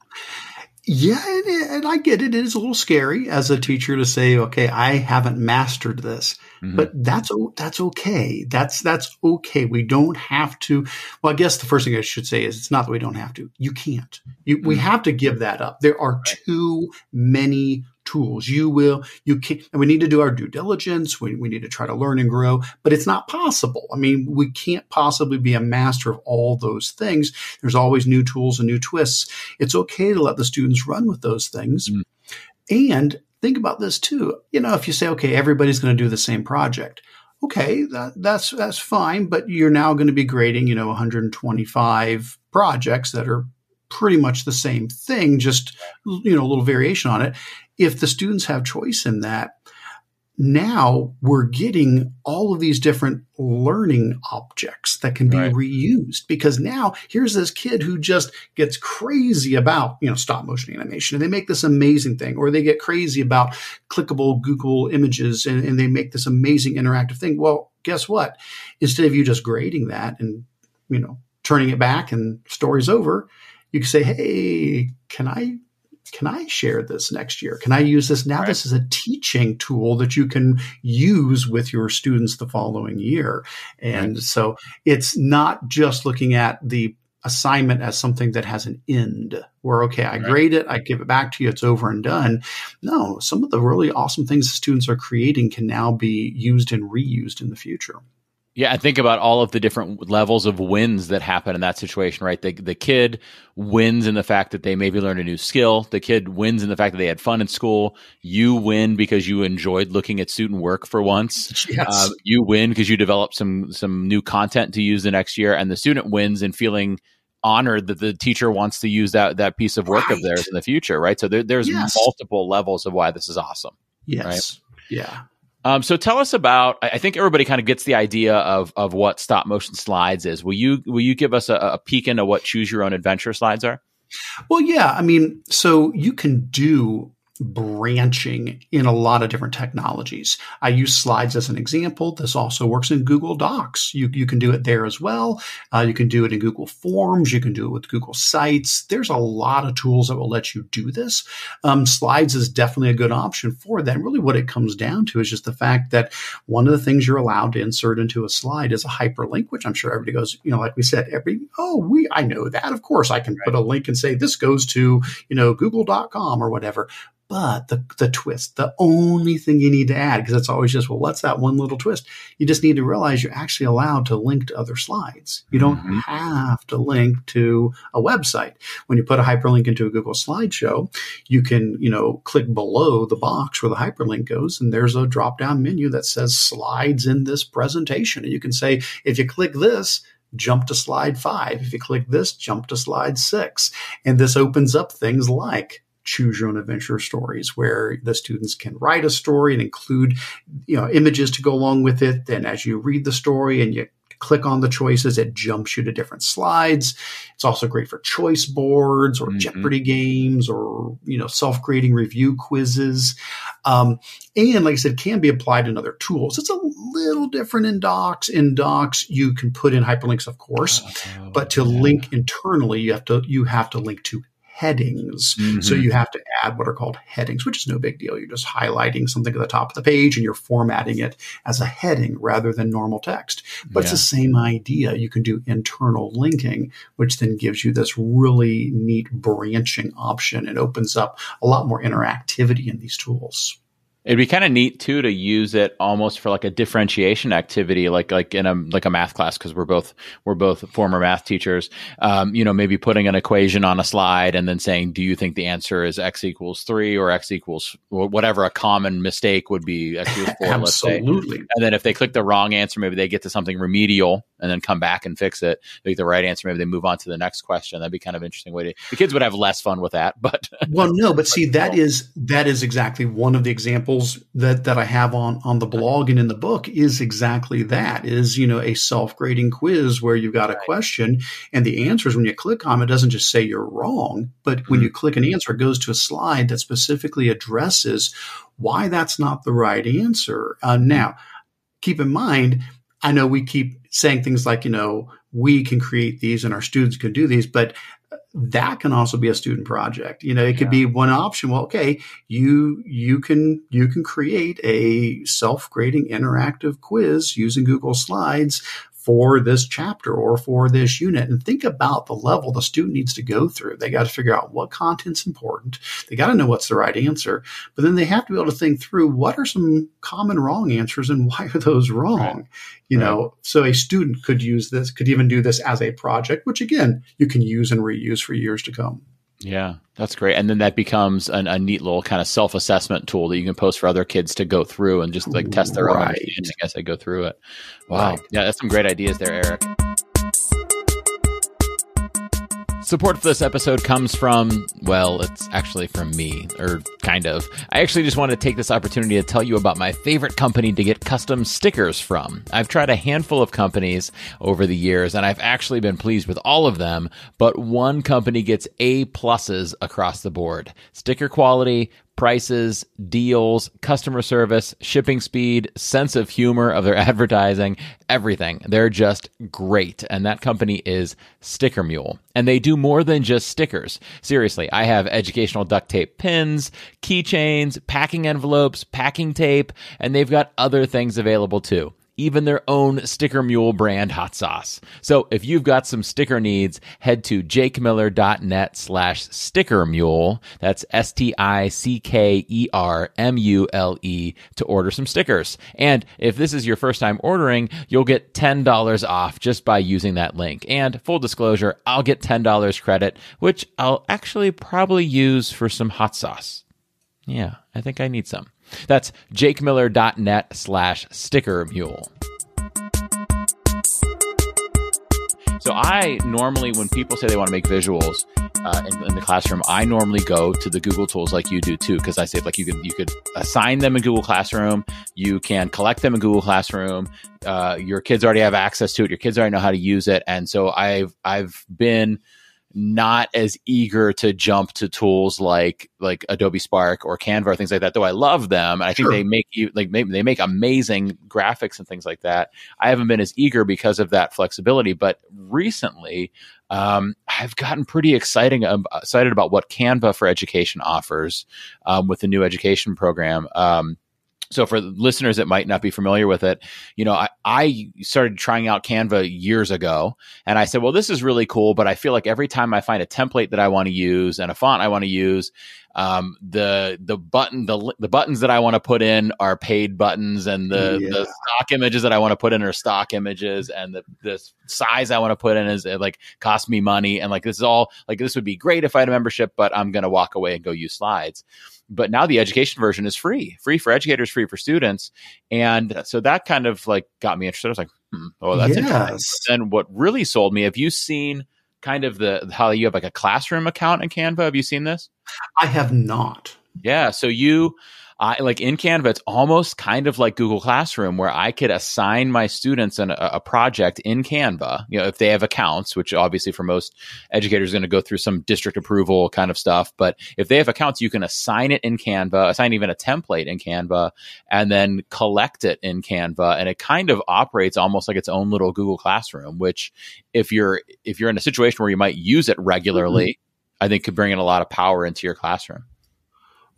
Yeah, and, and, I get it. It is a little scary as a teacher to say, "Okay, I haven't mastered this," mm-hmm. but that's that's okay. That's that's okay. We don't have to. Well, I guess the first thing I should say is it's not that we don't have to. You can't. You, mm-hmm. We have to give that up. There are right. too many tools. You will, you can, and we need to do our due diligence. We, we need to try to learn and grow, but it's not possible. I mean, we can't possibly be a master of all those things. There's always new tools and new twists. It's okay to let the students run with those things. Mm. And think about this too. You know, if you say, okay, everybody's going to do the same project. Okay, that, that's that's fine, but you're now going to be grading, you know, 125 projects that are pretty much the same thing, just you know, a little variation on it if the students have choice in that, now we're getting all of these different learning objects that can be right. reused. Because now here's this kid who just gets crazy about you know stop motion animation and they make this amazing thing or they get crazy about clickable google images and, and they make this amazing interactive thing. Well guess what? Instead of you just grading that and you know turning it back and story's over you can say hey can i can I share this next year? Can I use this? Now, right. this is a teaching tool that you can use with your students the following year. And right. so it's not just looking at the assignment as something that has an end where okay i right. grade it i give it back to you it's over and done no some of the really awesome things the students are creating can now be used and reused in the future yeah, I think about all of the different levels of wins that happen in that situation, right? The the kid wins in the fact that they maybe learned a new skill. The kid wins in the fact that they had fun in school. You win because you enjoyed looking at student work for once. <laughs> Yes. Uh, you win because you developed some some new content to use the next year, and the student wins in feeling honored that the teacher wants to use that that piece of work right. of theirs in the future, right? So there, there's yes. multiple levels of why this is awesome. Yes. Right? Yeah. Um, so tell us about. I think everybody kind of gets the idea of of what stop motion slides is. Will you will you give us a, a peek into what choose your own adventure slides are? Well, yeah. I mean, so you can do branching in a lot of different technologies. I use slides as an example. This also works in Google Docs. You, you can do it there as well. Uh, you can do it in Google Forms. You can do it with Google Sites. There's a lot of tools that will let you do this. Um, slides is definitely a good option for that. And really, what it comes down to is just the fact that one of the things you're allowed to insert into a slide is a hyperlink, which I'm sure everybody goes, you know, like we said, every, oh, we, I know that. Of course, I can right. put a link and say this goes to, you know, google.com or whatever. But the, the twist, the only thing you need to add, because it's always just, well, what's that one little twist? You just need to realize you're actually allowed to link to other slides. You don't mm-hmm. have to link to a website. When you put a hyperlink into a Google slideshow, you can, you know, click below the box where the hyperlink goes, and there's a drop down menu that says slides in this presentation. And you can say, if you click this, jump to slide five. If you click this, jump to slide six. And this opens up things like choose your own adventure stories where the students can write a story and include you know images to go along with it. Then as you read the story and you click on the choices it jumps you to different slides. It's also great for choice boards or mm-hmm. jeopardy games or you know self-creating review quizzes. Um, and like i said can be applied in other tools. It's a little different in docs. In docs you can put in hyperlinks of course oh, but to yeah. link internally you have to you have to link to headings. Mm-hmm. So you have to add what are called headings, which is no big deal. You're just highlighting something at the top of the page and you're formatting it as a heading rather than normal text. But Yeah. it's the same idea. You can do internal linking, which then gives you this really neat branching option. It opens up a lot more interactivity in these tools. It'd be kind of neat too to use it almost for like a differentiation activity, like like in a like a math class because we're both we're both former math teachers. Um, you know, maybe putting an equation on a slide and then saying, "Do you think the answer is x equals three or x equals whatever?" A common mistake would be x equals four. let's say. Absolutely. And then if they click the wrong answer, maybe they get to something remedial and then come back and fix it. They get the right answer, maybe they move on to the next question. That'd be kind of interesting way to. The kids would have less fun with that, but Well, no, but <laughs> see, that is that is exactly one of the examples that that I have on on the blog and in the book is exactly that is you know a self grading quiz where you've got a question and the answers when you click on it doesn't just say you're wrong, but when you click an answer, it goes to a slide that specifically addresses why that's not the right answer. Uh, now, keep in mind, I know we keep saying things like you know we can create these and our students can do these, but that can also be a student project. You know, it could be one option. Well, okay, you you can you can create a self-grading interactive quiz using Google Slides for this chapter or for this unit and think about the level the student needs to go through. They got to figure out what content's important. They got to know what's the right answer, but then they have to be able to think through what are some common wrong answers and why are those wrong? Right. You know, so a student could use this, could even do this as a project, which again, you can use and reuse for years to come. Yeah, that's great. And then that becomes an, a neat little kind of self assessment tool that you can post for other kids to go through and just like test their own Right. understanding as they go through it. Wow. Right. Yeah, that's some great ideas there, Eric. Support for this episode comes from, well, it's actually from me, or kind of. I actually just want to take this opportunity to tell you about my favorite company to get custom stickers from. I've tried a handful of companies over the years, and I've actually been pleased with all of them, but one company gets A pluses across the board. Sticker quality, prices, deals, customer service, shipping speed, sense of humor of their <laughs> advertising, everything. They're just great. And that company is Sticker Mule. And they do more than just stickers. Seriously, I have educational duct tape pins, keychains, packing envelopes, packing tape, and they've got other things available too even their own Sticker Mule brand hot sauce. So if you've got some sticker needs, head to jakemiller.net slash sticker mule. That's S-T-I-C-K-E-R-M-U-L-E to order some stickers. And if this is your first time ordering, you'll get $10 off just by using that link. And full disclosure, I'll get $10 credit, which I'll actually probably use for some hot sauce. Yeah, I think I need some. That's jakemiller.net slash sticker mule. So I normally, when people say they want to make visuals uh, in, in the classroom, I normally go to the Google tools like you do too, because I say like you could you could assign them in Google Classroom, you can collect them in Google Classroom. Uh, your kids already have access to it. Your kids already know how to use it, and so I've I've been not as eager to jump to tools like like Adobe Spark or Canva or things like that. Though I love them, and I think they make you like they, they make amazing graphics and things like that. I haven't been as eager because of that flexibility, but recently. Um, I've gotten pretty exciting um, excited about what Canva for Education offers um, with the new education program. Um, so for listeners that might not be familiar with it, you know, I, I started trying out Canva years ago and I said, well, this is really cool, but I feel like every time I find a template that I want to use and a font I want to use, um, the the button the the buttons that I want to put in are paid buttons, and the Yeah. the stock images that I want to put in are stock images, and the the size I want to put in is like cost me money, and like this is all like this would be great if I had a membership, but I'm gonna walk away and go use slides. But now the education version is free, free for educators, free for students, and so that kind of like got me interested. I was like, hmm, oh, that's interesting. And what really sold me, have you seen kind of the how you have like a classroom account in Canva? Have you seen this? I have not. Yeah. So you, I like in Canva, it's almost kind of like Google Classroom where I could assign my students an, a, a project in Canva, you know, if they have accounts, which obviously for most educators is going to go through some district approval kind of stuff. But if they have accounts, you can assign it in Canva, assign even a template in Canva, and then collect it in Canva. And it kind of operates almost like its own little Google Classroom, which if you're, if you're in a situation where you might use it regularly, mm-hmm. I think could bring in a lot of power into your classroom.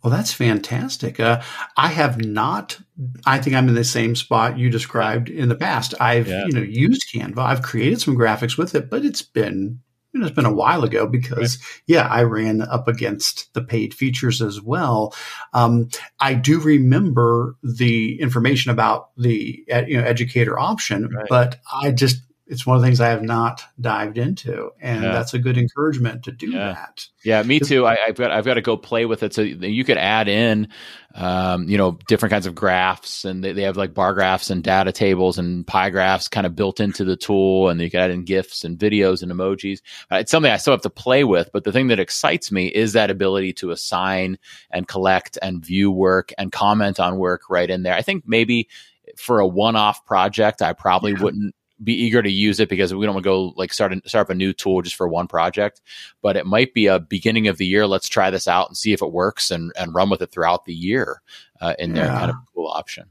Well, that's fantastic. Uh, I have not. I think I'm in the same spot you described in the past. I've Yeah. you know used Canva. I've created some graphics with it, but it's been you know it's been a while ago because yeah, I ran up against the paid features as well. Um, I do remember the information about the you know educator option, Right. but I just it's one of the things I have not dived into, and Yeah. that's a good encouragement to do Yeah. that. Yeah, me too. I, I've got I've got to go play with it. So you could add in, um, you know, different kinds of graphs, and they, they have like bar graphs and data tables and pie graphs kind of built into the tool, and you can add in gifs and videos and emojis. Uh, it's something I still have to play with, but the thing that excites me is that ability to assign and collect and view work and comment on work right in there. I think maybe for a one-off project, I probably Yeah. wouldn't be eager to use it because we don't want to go like start a, start up a new tool just for one project but it might be a beginning of the year. Let's try this out and see if it works and, and run with it throughout the year uh, in there. Yeah. Kind of cool option.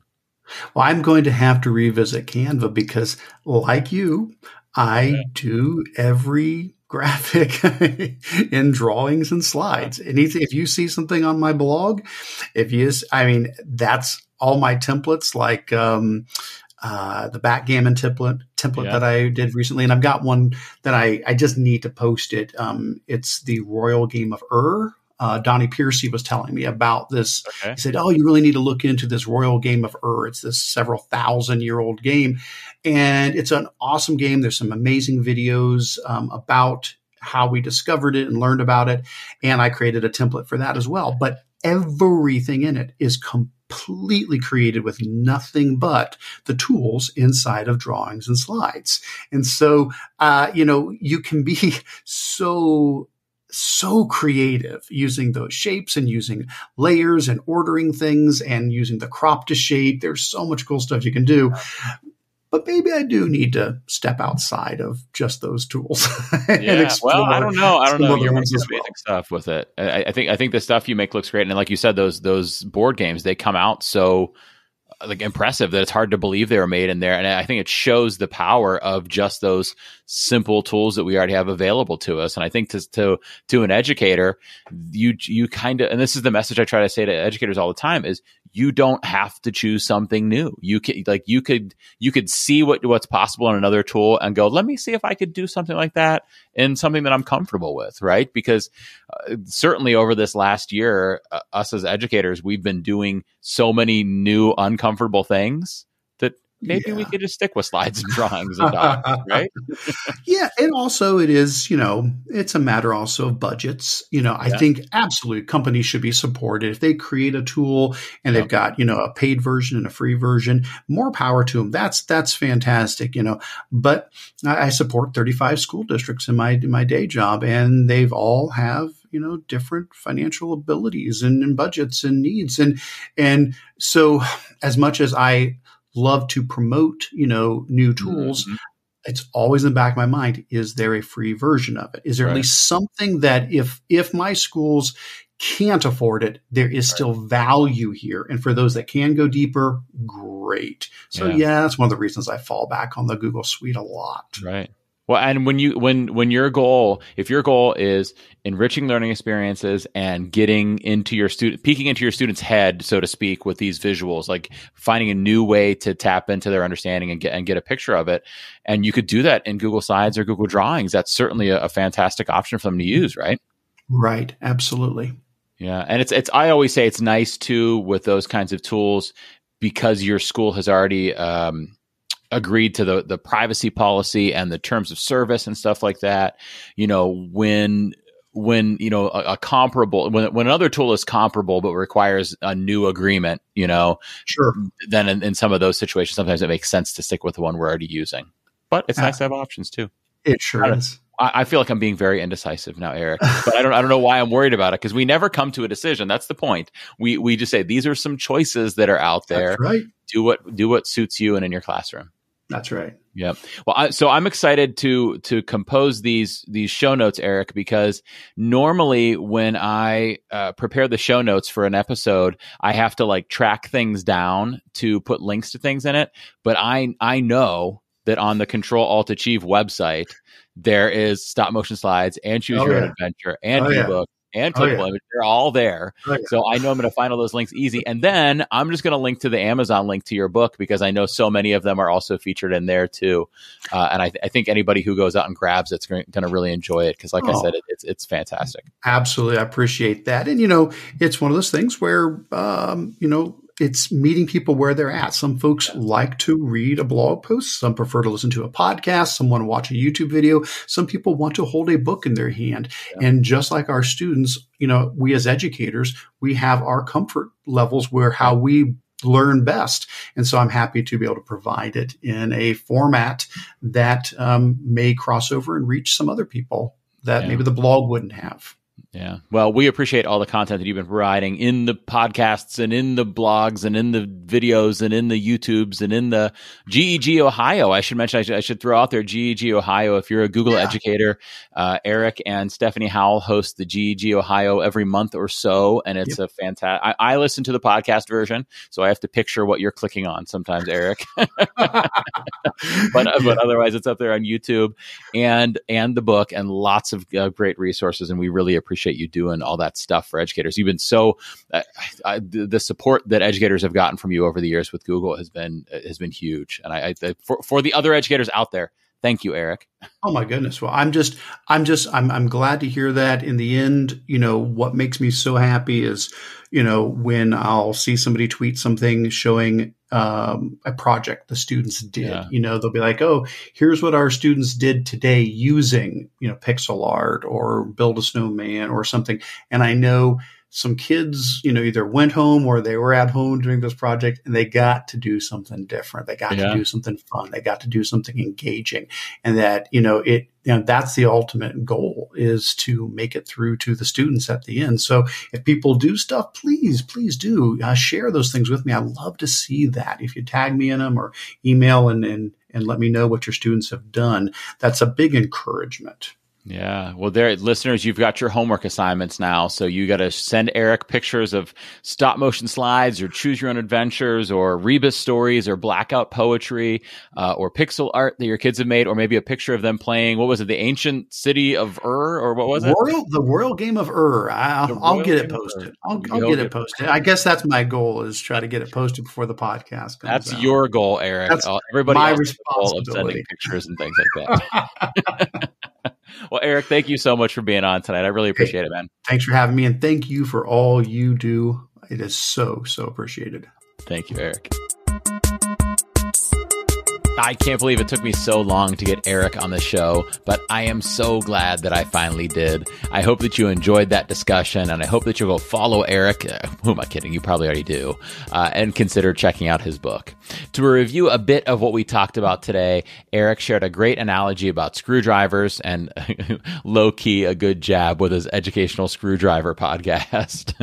Well, I'm going to have to revisit Canva because, like you, I do every <laughs> graphic in drawings and slides. Anything, if you see something on my blog, if you, I mean, that's all my templates, like um, uh, the backgammon template template Yeah. that I did recently, and I've got one that I I just need to post it. Um, it's the Royal Game of Ur. Uh, Donnie Piercey was telling me about this Okay. he said, "Oh, you really need to look into this Royal Game of Ur. It's this several thousand year old game, and it's an awesome game. There's some amazing videos um, about how we discovered it and learned about it, and I created a template for that as well. But everything in it is completely created with nothing but the tools inside of drawings and slides, and so uh, you know you can be <laughs> so." So creative using those shapes and using layers and ordering things and using the crop to shape. There's so much cool stuff you can do. But maybe I do need to step outside of just those tools. <laughs> and Yeah. explore Well, I don't know. I don't know. You're making some well. stuff with it. I, I think I think the stuff you make looks great, and like you said, those those board games they come out so uh, like impressive that it's hard to believe they were made in there. And I think it shows the power of just those simple tools that we already have available to us. And I think to to to an educator, you you kind of and this is the message I try to say to educators all the time is you don't have to choose something new. You can like you could you could see what what's possible in another tool and go, let me see if I could do something like that in something that I'm comfortable with, right? Because uh, certainly over this last year, uh, us as educators, we've been doing so many new uncomfortable things maybe we could just stick with slides and drawings and docs, <laughs> right? yeah, and also it is, you know, it's a matter also of budgets. You know, I Yeah. think absolutely companies should be supported if they create a tool and Yeah. they've got, you know, a paid version and a free version. More power to them. That's that's fantastic, you know. But I, I support 35 school districts in my in my day job, and they've all have you know different financial abilities and, and budgets and needs, and and so <sighs> as much as I love to promote, you know, new tools Mhm. it's always in the back of my mind is there a free version of it is there Right. at least something that if if my schools can't afford it there is still value here and for those that can go deeper great so Yeah. yeah. that's one of the reasons i fall back on the google suite a lot Right. Well, and when you when when your goal, if your goal is enriching learning experiences and getting into your student, peeking into your student's head, so to speak, with these visuals, like finding a new way to tap into their understanding and get and get a picture of it, and you could do that in Google Slides or Google Drawings. That's certainly a, a fantastic option for them to use, right? right absolutely Yeah, and it's it's. I always say it's nice too with those kinds of tools because your school has already um, agreed to the the privacy policy and the terms of service and stuff like that. You know, when when you know a, a comparable when when another tool is comparable but requires a new agreement, you know, sure then in, in some of those situations, sometimes it makes sense to stick with the one we're already using. But it's Yeah. nice to have options too. it sure is I, I feel like I'm being very indecisive now, Eric. <laughs> But I don't I don't know why I'm worried about it because we never come to a decision. That's the point. We we just say these are some choices that are out there. that's right Do what do what suits you and in your classroom. That's right Yep. Well, I, so I'm excited to to compose these these show notes, Eric, because normally when I uh, prepare the show notes for an episode, I have to like track things down to put links to things in it. But I I know that on the Control Alt Achieve website, there is stop motion slides and choose Oh, your yeah. own adventure and Oh, yeah. And Oh, clickable yeah. image. They're all there. Oh, yeah. So I know I'm going to find all those links easy. And then I'm just going to link to the Amazon link to your book because I know so many of them are also featured in there too. Uh, and I, th- I think anybody who goes out and grabs it's going to really enjoy it because, like I Oh. said, it, it's it's fantastic. Absolutely. I appreciate that. And, you know, it's one of those things where, um, you know, it's meeting people where they're at. Some folks like to read a blog post. Some prefer to listen to a podcast. Some want to watch a YouTube video. Some people want to hold a book in their hand. And just like our students, you know, we as educators, we have our comfort levels where how we learn best. And so I'm happy to be able to provide it in a format that um, may cross over and reach some other people that Yeah. maybe the blog wouldn't have. Yeah. Well, we appreciate all the content that you've been providing in the podcasts and in the blogs and in the videos and in the YouTubes and in the GEG Ohio. I should mention, I should, I should throw out there GEG Ohio. If you're a Google Yeah. educator, uh, Eric and Stephanie Howell host the GEG Ohio every month or so. And it's a fantastic, I, I listen to the podcast version, so I have to picture what you're clicking on sometimes, Eric. <laughs> but <laughs> but otherwise it's up there on YouTube and and the book and lots of uh, great resources and we really appreciate you doing all that stuff for educators. You've been so uh, I, the, support that educators have gotten from you over the years with Google has been has been huge and I, I for for the other educators out there, thank you, Eric. Oh my goodness. Well, I'm just, I'm just, I'm, I'm glad to hear that. In the end, you know, what makes me so happy is, you know, when I'll see somebody tweet something showing um, a project the students did. Yeah. You know, they'll be like, "Oh, here's what our students did today using, you know, pixel art or build a snowman or something." And I know some kids, you know, either went home or they were at home doing this project and they got to do something different. They got Yeah. to do something fun. They got to do something engaging and that you know it you know that's the ultimate goal is to make it through to the students at the end so if people do stuff please please do uh, share those things with me i love to see that if you tag me in them or email and and and let me know what your students have done that's a big encouragement Yeah. Well, there, listeners, you've got your homework assignments now. So you got to send Eric pictures of stop motion slides or choose your own adventures or rebus stories or blackout poetry uh, or pixel art that your kids have made or maybe a picture of them playing, what was it, the ancient city of Ur or what was it? royal the royal game of ur I, The I'll, I'll get it posted i'll, I'll get it posted i guess that's my goal is try to get it posted before the podcast comes That's out. your goal, Eric. That's Uh, Everybody my goal of sending pictures and things like that. <laughs> <laughs> well, Eric, thank you so much for being on tonight. I really appreciate it, man. thanks for having me and thank you for all you do it is so so appreciated Thank you, Eric. I can't believe it took me so long to get Eric on the show, but I am so glad that I finally did. I hope that you enjoyed that discussion, and I hope that you'll go follow Eric. <laughs> Who am I kidding? You probably already do, uh, and consider checking out his book. To review a bit of what we talked about today, Eric shared a great analogy about screwdrivers and <laughs> low key a good jab with his educational screwdriver <laughs> podcast.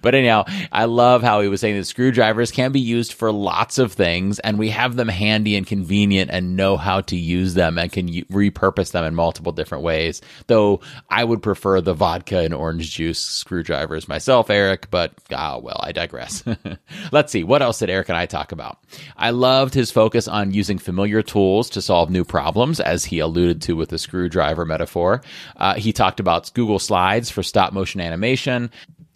but anyhow, I love how he was saying that screwdrivers can be used for lots of things and we have them handy and convenient and know how to use them and can u- repurpose them in multiple different ways. Though I would prefer the vodka and orange juice screwdrivers myself, Eric, but ah, well, I digress. <laughs> Let's see, what else did Eric and I talk about? I loved his focus on using familiar tools to solve new problems, as he alluded to with the screwdriver metaphor. Uh, he talked about Google Slides for stop motion animation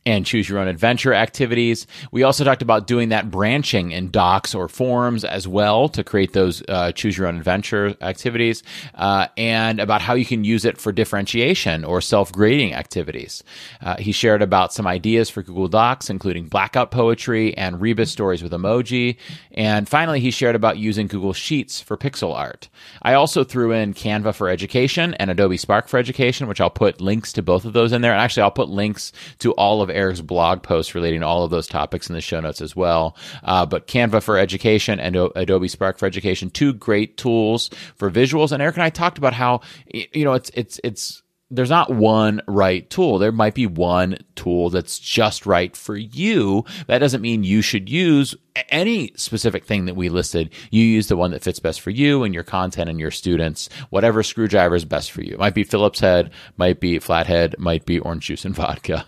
and choose your own adventure activities. We also talked about doing that branching in docs or forms as well to create those uh, choose your own adventure activities, uh, and about how you can use it for differentiation or self grading activities. Uh, he shared about some ideas for Google Docs, including blackout poetry and rebus stories with emoji. And finally, he shared about using Google Sheets for pixel art. I also threw in Canva for education and Adobe Spark for education, which I'll put links to both of those in there. And actually, I'll put links to all of Eric's blog posts relating all of those topics in the show notes as well. Uh, but Canva for education and Adobe Spark for education, two great tools for visuals. And Eric and I talked about how you know it's it's it's there's not one right tool. There might be one tool that's just right for you. That doesn't mean you should use any specific thing that we listed, you use the one that fits best for you and your content and your students, whatever screwdriver is best for you. It might be Phillips head, might be flathead, might be orange juice and <laughs> vodka.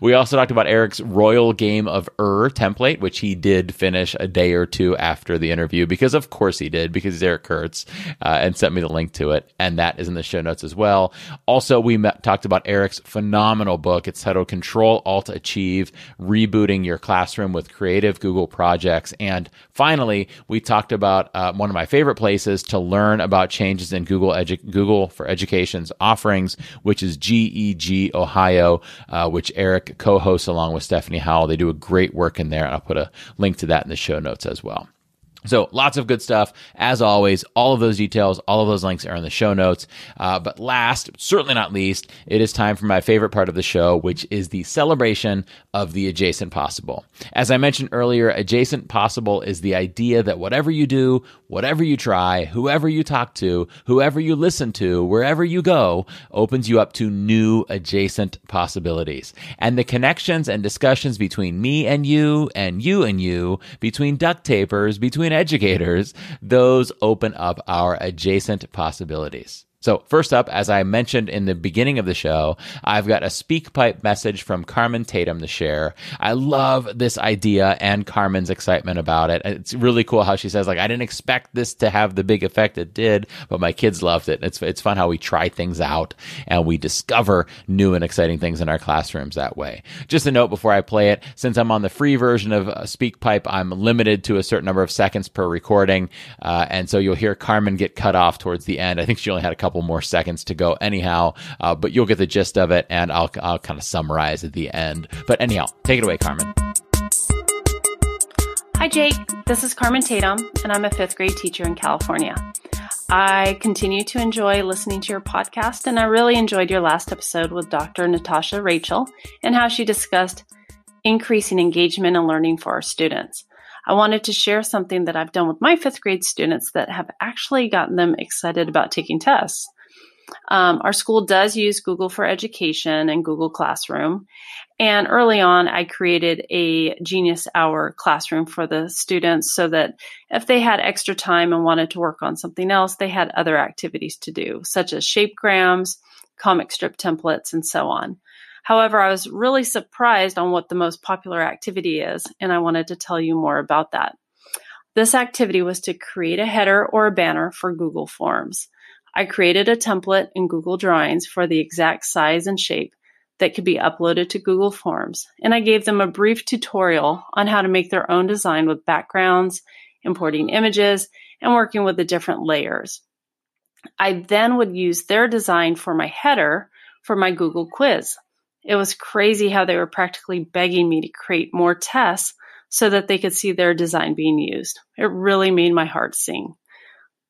we also talked about Eric's Royal Game of Ur template, which he did finish a day or two after the interview, because of course he did, because he's Eric Curts uh, and sent me the link to it. And that is in the show notes as well. Also, we met, talked about Eric's phenomenal book. It's titled Control Alt Achieve Rebooting Your Classroom with Creative Google projects. And finally, we talked about uh, one of my favorite places to learn about changes in Google Edu- Google for Education's offerings, which is GEG Ohio, uh, which Eric co-hosts along with Stephanie Howell. They do a great work in there, and I'll put a link to that in the show notes as well. So lots of good stuff. As always, all of those details, all of those links are in the show notes. Uh, but last, certainly not least, it is time for my favorite part of the show, which is the celebration of the adjacent possible. As I mentioned earlier, adjacent possible is the idea that whatever you do, whatever you try, whoever you talk to, whoever you listen to, wherever you go, opens you up to new adjacent possibilities. And the connections and discussions between me and you and you and you, between duct tapers, between educators, those open up our adjacent possibilities. So, first up, as I mentioned in the beginning of the show, I've got a SpeakPipe message from Carmen Tatum to share. I love this idea and Carmen's excitement about it. It's really cool how she says, like, I didn't expect this to have the big effect it did, but my kids loved it. It's, it's fun how we try things out and we discover new and exciting things in our classrooms that way. Just a note before I play it, since I'm on the free version of uh, SpeakPipe, I'm limited to a certain number of seconds per recording. Uh, and so you'll hear Carmen get cut off towards the end. I think she only had a couple couple more seconds to go anyhow, uh, but you'll get the gist of it and I'll, I'll kind of summarize at the end. But anyhow, take it away, Carmen. Hi, Jake. This is Carmen Tatum, and I'm a fifth grade teacher in California. I continue to enjoy listening to your podcast, and I really enjoyed your last episode with Dr. Natasha Rachell and how she discussed increasing engagement and learning for our students. I wanted to share something that I've done with my fifth grade students that have actually gotten them excited about taking tests. Um, our school does use Google for Education and Google Classroom. And early on, I created a Genius Hour classroom for the students so that if they had extra time and wanted to work on something else, they had other activities to do, such as shapegrams, comic strip templates, and so on. However, I was really surprised on what the most popular activity is, and I wanted to tell you more about that. This activity was to create a header or a banner for Google Forms. I created a template in Google Drawings for the exact size and shape that could be uploaded to Google Forms, and I gave them a brief tutorial on how to make their own design with backgrounds, importing images, and working with the different layers. I then would use their design for my header for my Google quiz. It was crazy how they were practically begging me to create more tests so that they could see their design being used. It really made my heart sing.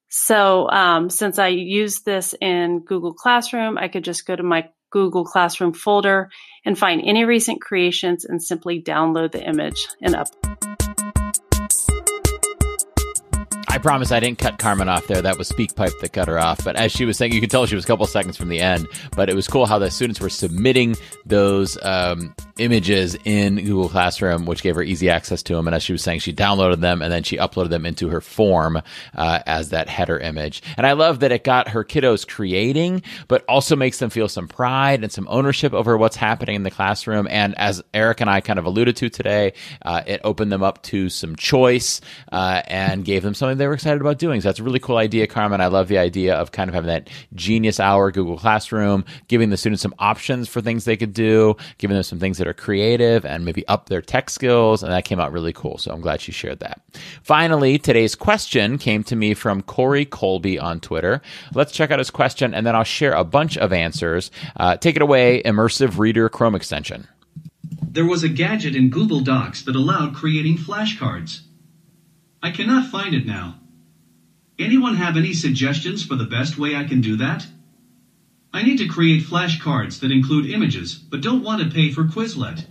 So, um, since I used this in Google Classroom, I could just go to my Google Classroom folder and find any recent creations and simply download the image and upload. Promise I didn't cut Carmen off there. That was SpeakPipe that cut her off. But as she was saying, you could tell she was a couple seconds from the end. But it was cool how the students were submitting those um, images in Google Classroom, which gave her easy access to them. And as she was saying, she downloaded them and then she uploaded them into her form uh, as that header image. And I love that it got her kiddos creating, but also makes them feel some pride and some ownership over what's happening in the classroom. And as Eric and I kind of alluded to today, uh, it opened them up to some choice uh, and gave them something they were excited about doing. So that's a really cool idea, Carmen. I love the idea of kind of having that genius hour Google Classroom, giving the students some options for things they could do, giving them some things that are creative and maybe up their tech skills. And that came out really cool. So I'm glad she shared that. Finally, today's question came to me from Corey Colby on Twitter. Let's check out his question and then I'll share a bunch of answers. Uh, take it away, Immersive Reader Chrome extension. There was a gadget in Google Docs that allowed creating flashcards. I cannot find it now. Anyone have any suggestions for the best way I can do that? I need to create flashcards that include images, but don't want to pay for Quizlet.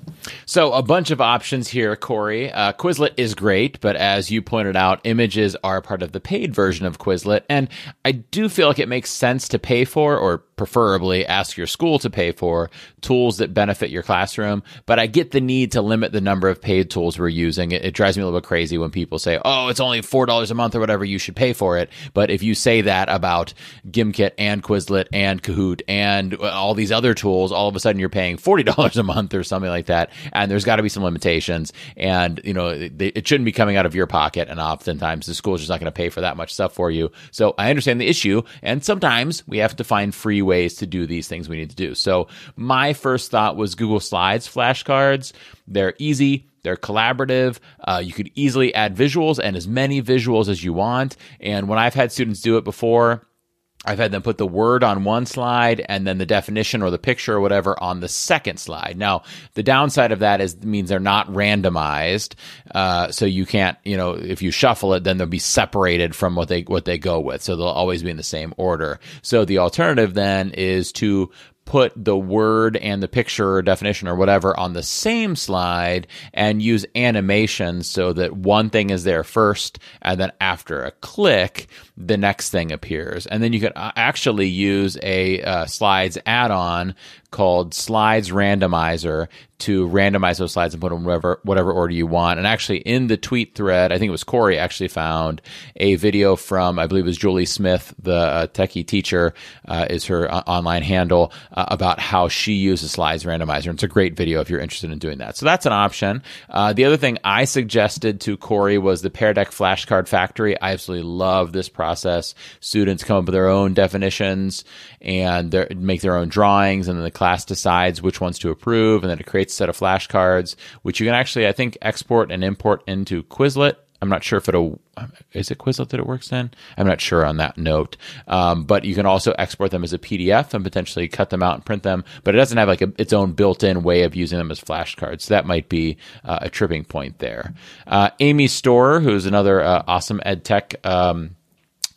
So, a bunch of options here, Corey. Uh, Quizlet is great, but as you pointed out, images are part of the paid version of Quizlet. And I do feel like it makes sense to pay for or preferably ask your school to pay for, tools that benefit your classroom. But I get the need to limit the number of paid tools we're using. It, it drives me a little bit crazy when people say, oh, it's only $4 a month or whatever, you should pay for it. But if you say that about Gimkit and Quizlet and Kahoot and all these other tools, all of a sudden you're paying $40 <laughs> a month or something like that. And there's got to be some limitations. And, you know, it, it shouldn't be coming out of your pocket. And oftentimes the school's just not going to pay for that much stuff for you. So I understand the issue. And sometimes we have to find free ways to do these things we need to do. So my first thought was Google Slides flashcards. They're easy. They're collaborative. Uh, you could easily add visuals and as many visuals as you want. And when I've had students do it before, I've had them put the word on one slide and then the definition or the picture or whatever on the second slide. Now, the downside of that is means they're not randomized, uh, so you can't, you know, if you shuffle it, then they'll be separated from what they what they go with. So they'll always be in the same order. So the alternative then is to put the word and the picture or definition or whatever on the same slide and use animation so that one thing is there first and then after a click the next thing appears. And then you can uh, actually use a uh, slides add-on called Slides Randomizer to randomize those slides and put them whatever whatever order you want. And actually, in the tweet thread, I think it was Corey actually found a video from I believe it was Julie Smith, the uh, techie teacher, uh, is her uh, online handle uh, about how she uses Slides Randomizer. And it's a great video if you're interested in doing that. So that's an option. Uh, the other thing I suggested to Corey was the Pear Deck Flashcard Factory. I absolutely love this process. Students come up with their own definitions and make their own drawings, and then the class decides which ones to approve, and then it creates a set of flashcards, which you can actually, I think, export and import into Quizlet. I'm not sure if it'll is it Quizlet that it works in. I'm not sure on that note, um, but you can also export them as a PDF and potentially cut them out and print them. But it doesn't have like a, its own built-in way of using them as flashcards. So that might be uh, a tripping point there. Uh, Amy Storer, who's another uh, awesome ed tech. Um,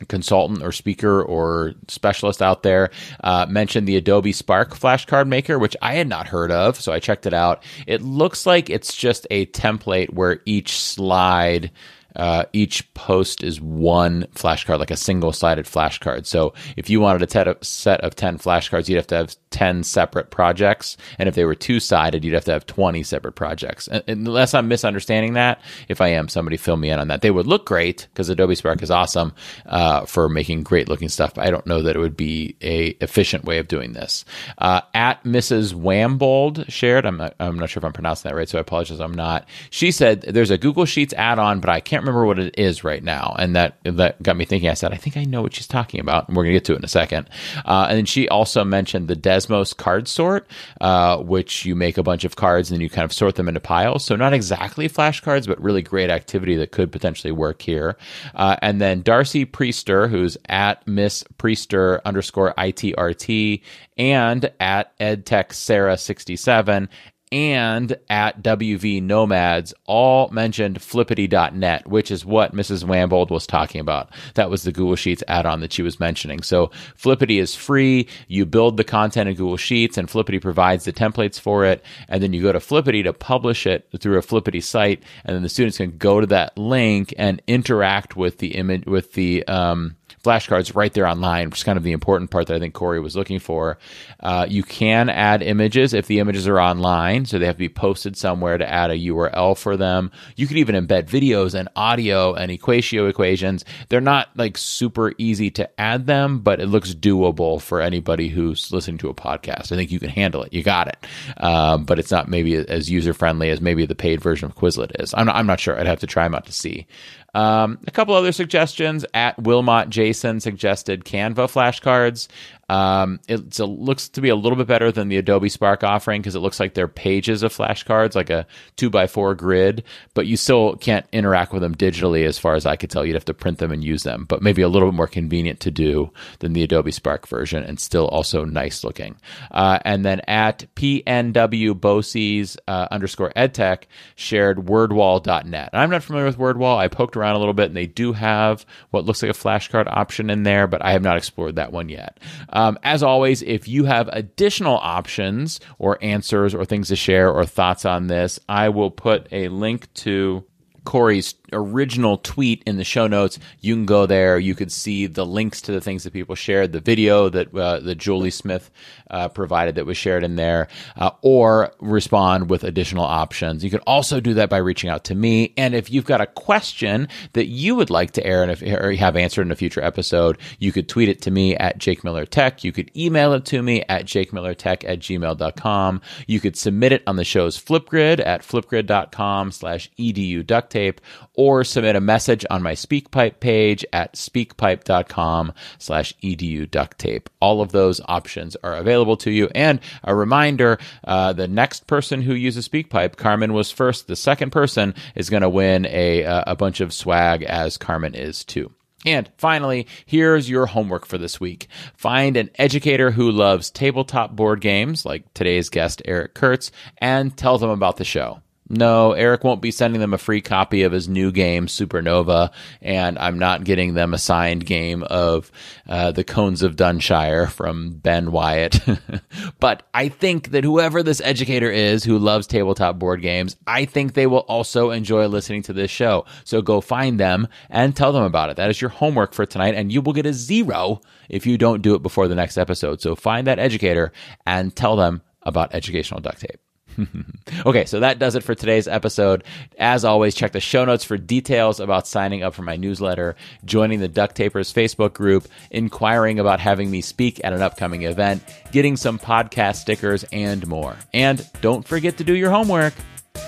consultant or speaker or specialist out there uh, mentioned the Adobe Spark flashcard maker, which I had not heard of. So I checked it out. It looks like it's just a template where each slide uh, each post is one flashcard, like a single sided flashcard. So if you wanted a set of 10 flashcards, you'd have to have 10 separate projects. And if they were two sided, you'd have to have 20 separate projects. And, unless I'm misunderstanding that, if I am, somebody fill me in on that. They would look great because Adobe Spark is awesome uh, for making great looking stuff. But I don't know that it would be a efficient way of doing this. Uh, at Mrs. Wambold shared, I'm not, I'm not sure if I'm pronouncing that right, so I apologize. I'm not. She said there's a Google Sheets add on, but I can't remember what it is right now, and that that got me thinking. I said, I think I know what she's talking about, and we're gonna get to it in a second. Uh, and then she also mentioned the Desmos card sort, uh, which you make a bunch of cards and then you kind of sort them into piles. So not exactly flashcards, but really great activity that could potentially work here. Uh, and then Darcy Priester, who's at Miss Priester underscore ITRT and at EdTech Sarah 67 and at WV Nomads all mentioned flippity.net, which is what Mrs. Wambold was talking about. That was the Google Sheets add on that she was mentioning. So Flippity is free. You build the content in Google Sheets and Flippity provides the templates for it. And then you go to Flippity to publish it through a Flippity site. And then the students can go to that link and interact with the image, with the, um, flashcards right there online, which is kind of the important part that I think Corey was looking for. Uh, you can add images if the images are online, so they have to be posted somewhere to add a URL for them. You could even embed videos and audio and equatio equations. They're not like super easy to add them, but it looks doable for anybody who's listening to a podcast. I think you can handle it. You got it. Um, but it's not maybe as user friendly as maybe the paid version of Quizlet is. I'm not, I'm not sure. I'd have to try them out to see. Um, a couple other suggestions at Wilmot Jason suggested Canva flashcards. Um, it looks to be a little bit better than the Adobe Spark offering because it looks like they're pages of flashcards, like a two by four grid, but you still can't interact with them digitally as far as I could tell. You'd have to print them and use them, but maybe a little bit more convenient to do than the Adobe Spark version and still also nice looking. Uh, and then at PNW BOCES uh, underscore edtech shared wordwall.net. I'm not familiar with Wordwall. I poked around a little bit and they do have what looks like a flashcard option in there, but I have not explored that one yet. Um, as always, if you have additional options or answers or things to share or thoughts on this, I will put a link to Corey's original tweet in the show notes. You can go there. You could see the links to the things that people shared, the video that uh, that Julie Smith uh, provided that was shared in there, uh, or respond with additional options. You can also do that by reaching out to me. And if you've got a question that you would like to air and if, or have answered in a future episode, you could tweet it to me at Jake Miller Tech. You could email it to me at jakemillertech at gmail.com. You could submit it on the show's Flipgrid at flipgrid.com slash edu duct tape or submit a message on my SpeakPipe page at speakpipe.com slash edu duct tape. All of those options are available to you. And a reminder, uh, the next person who uses SpeakPipe, Carmen was first. The second person is going to win a, a bunch of swag as Carmen is too. And finally, here's your homework for this week. Find an educator who loves tabletop board games, like today's guest, Eric Curts, and tell them about the show. No, Eric won't be sending them a free copy of his new game, Supernova, and I'm not getting them a signed game of uh, The Cones of Dunshire from Ben Wyatt. <laughs> but I think that whoever this educator is who loves tabletop board games, I think they will also enjoy listening to this show. So go find them and tell them about it. That is your homework for tonight, and you will get a zero if you don't do it before the next episode. So find that educator and tell them about educational duct tape. <laughs> okay, so that does it for today's episode. As always, check the show notes for details about signing up for my newsletter, joining the Duct Tapers Facebook group, inquiring about having me speak at an upcoming event, getting some podcast stickers, and more. And don't forget to do your homework.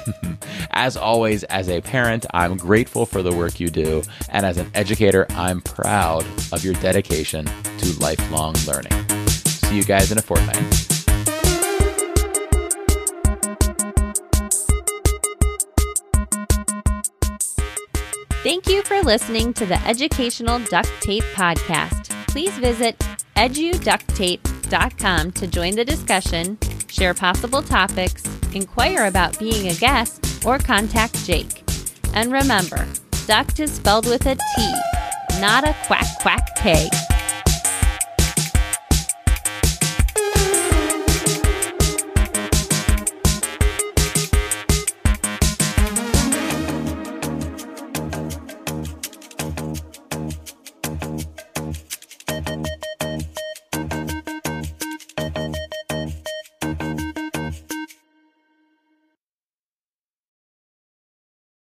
<laughs> as always, as a parent, I'm grateful for the work you do. And as an educator, I'm proud of your dedication to lifelong learning. See you guys in a fortnight. Thank you for listening to the Educational Duct Tape Podcast. Please visit eduducttape.com to join the discussion, share possible topics, inquire about being a guest, or contact Jake. And remember, duct is spelled with a T, not a quack quack K.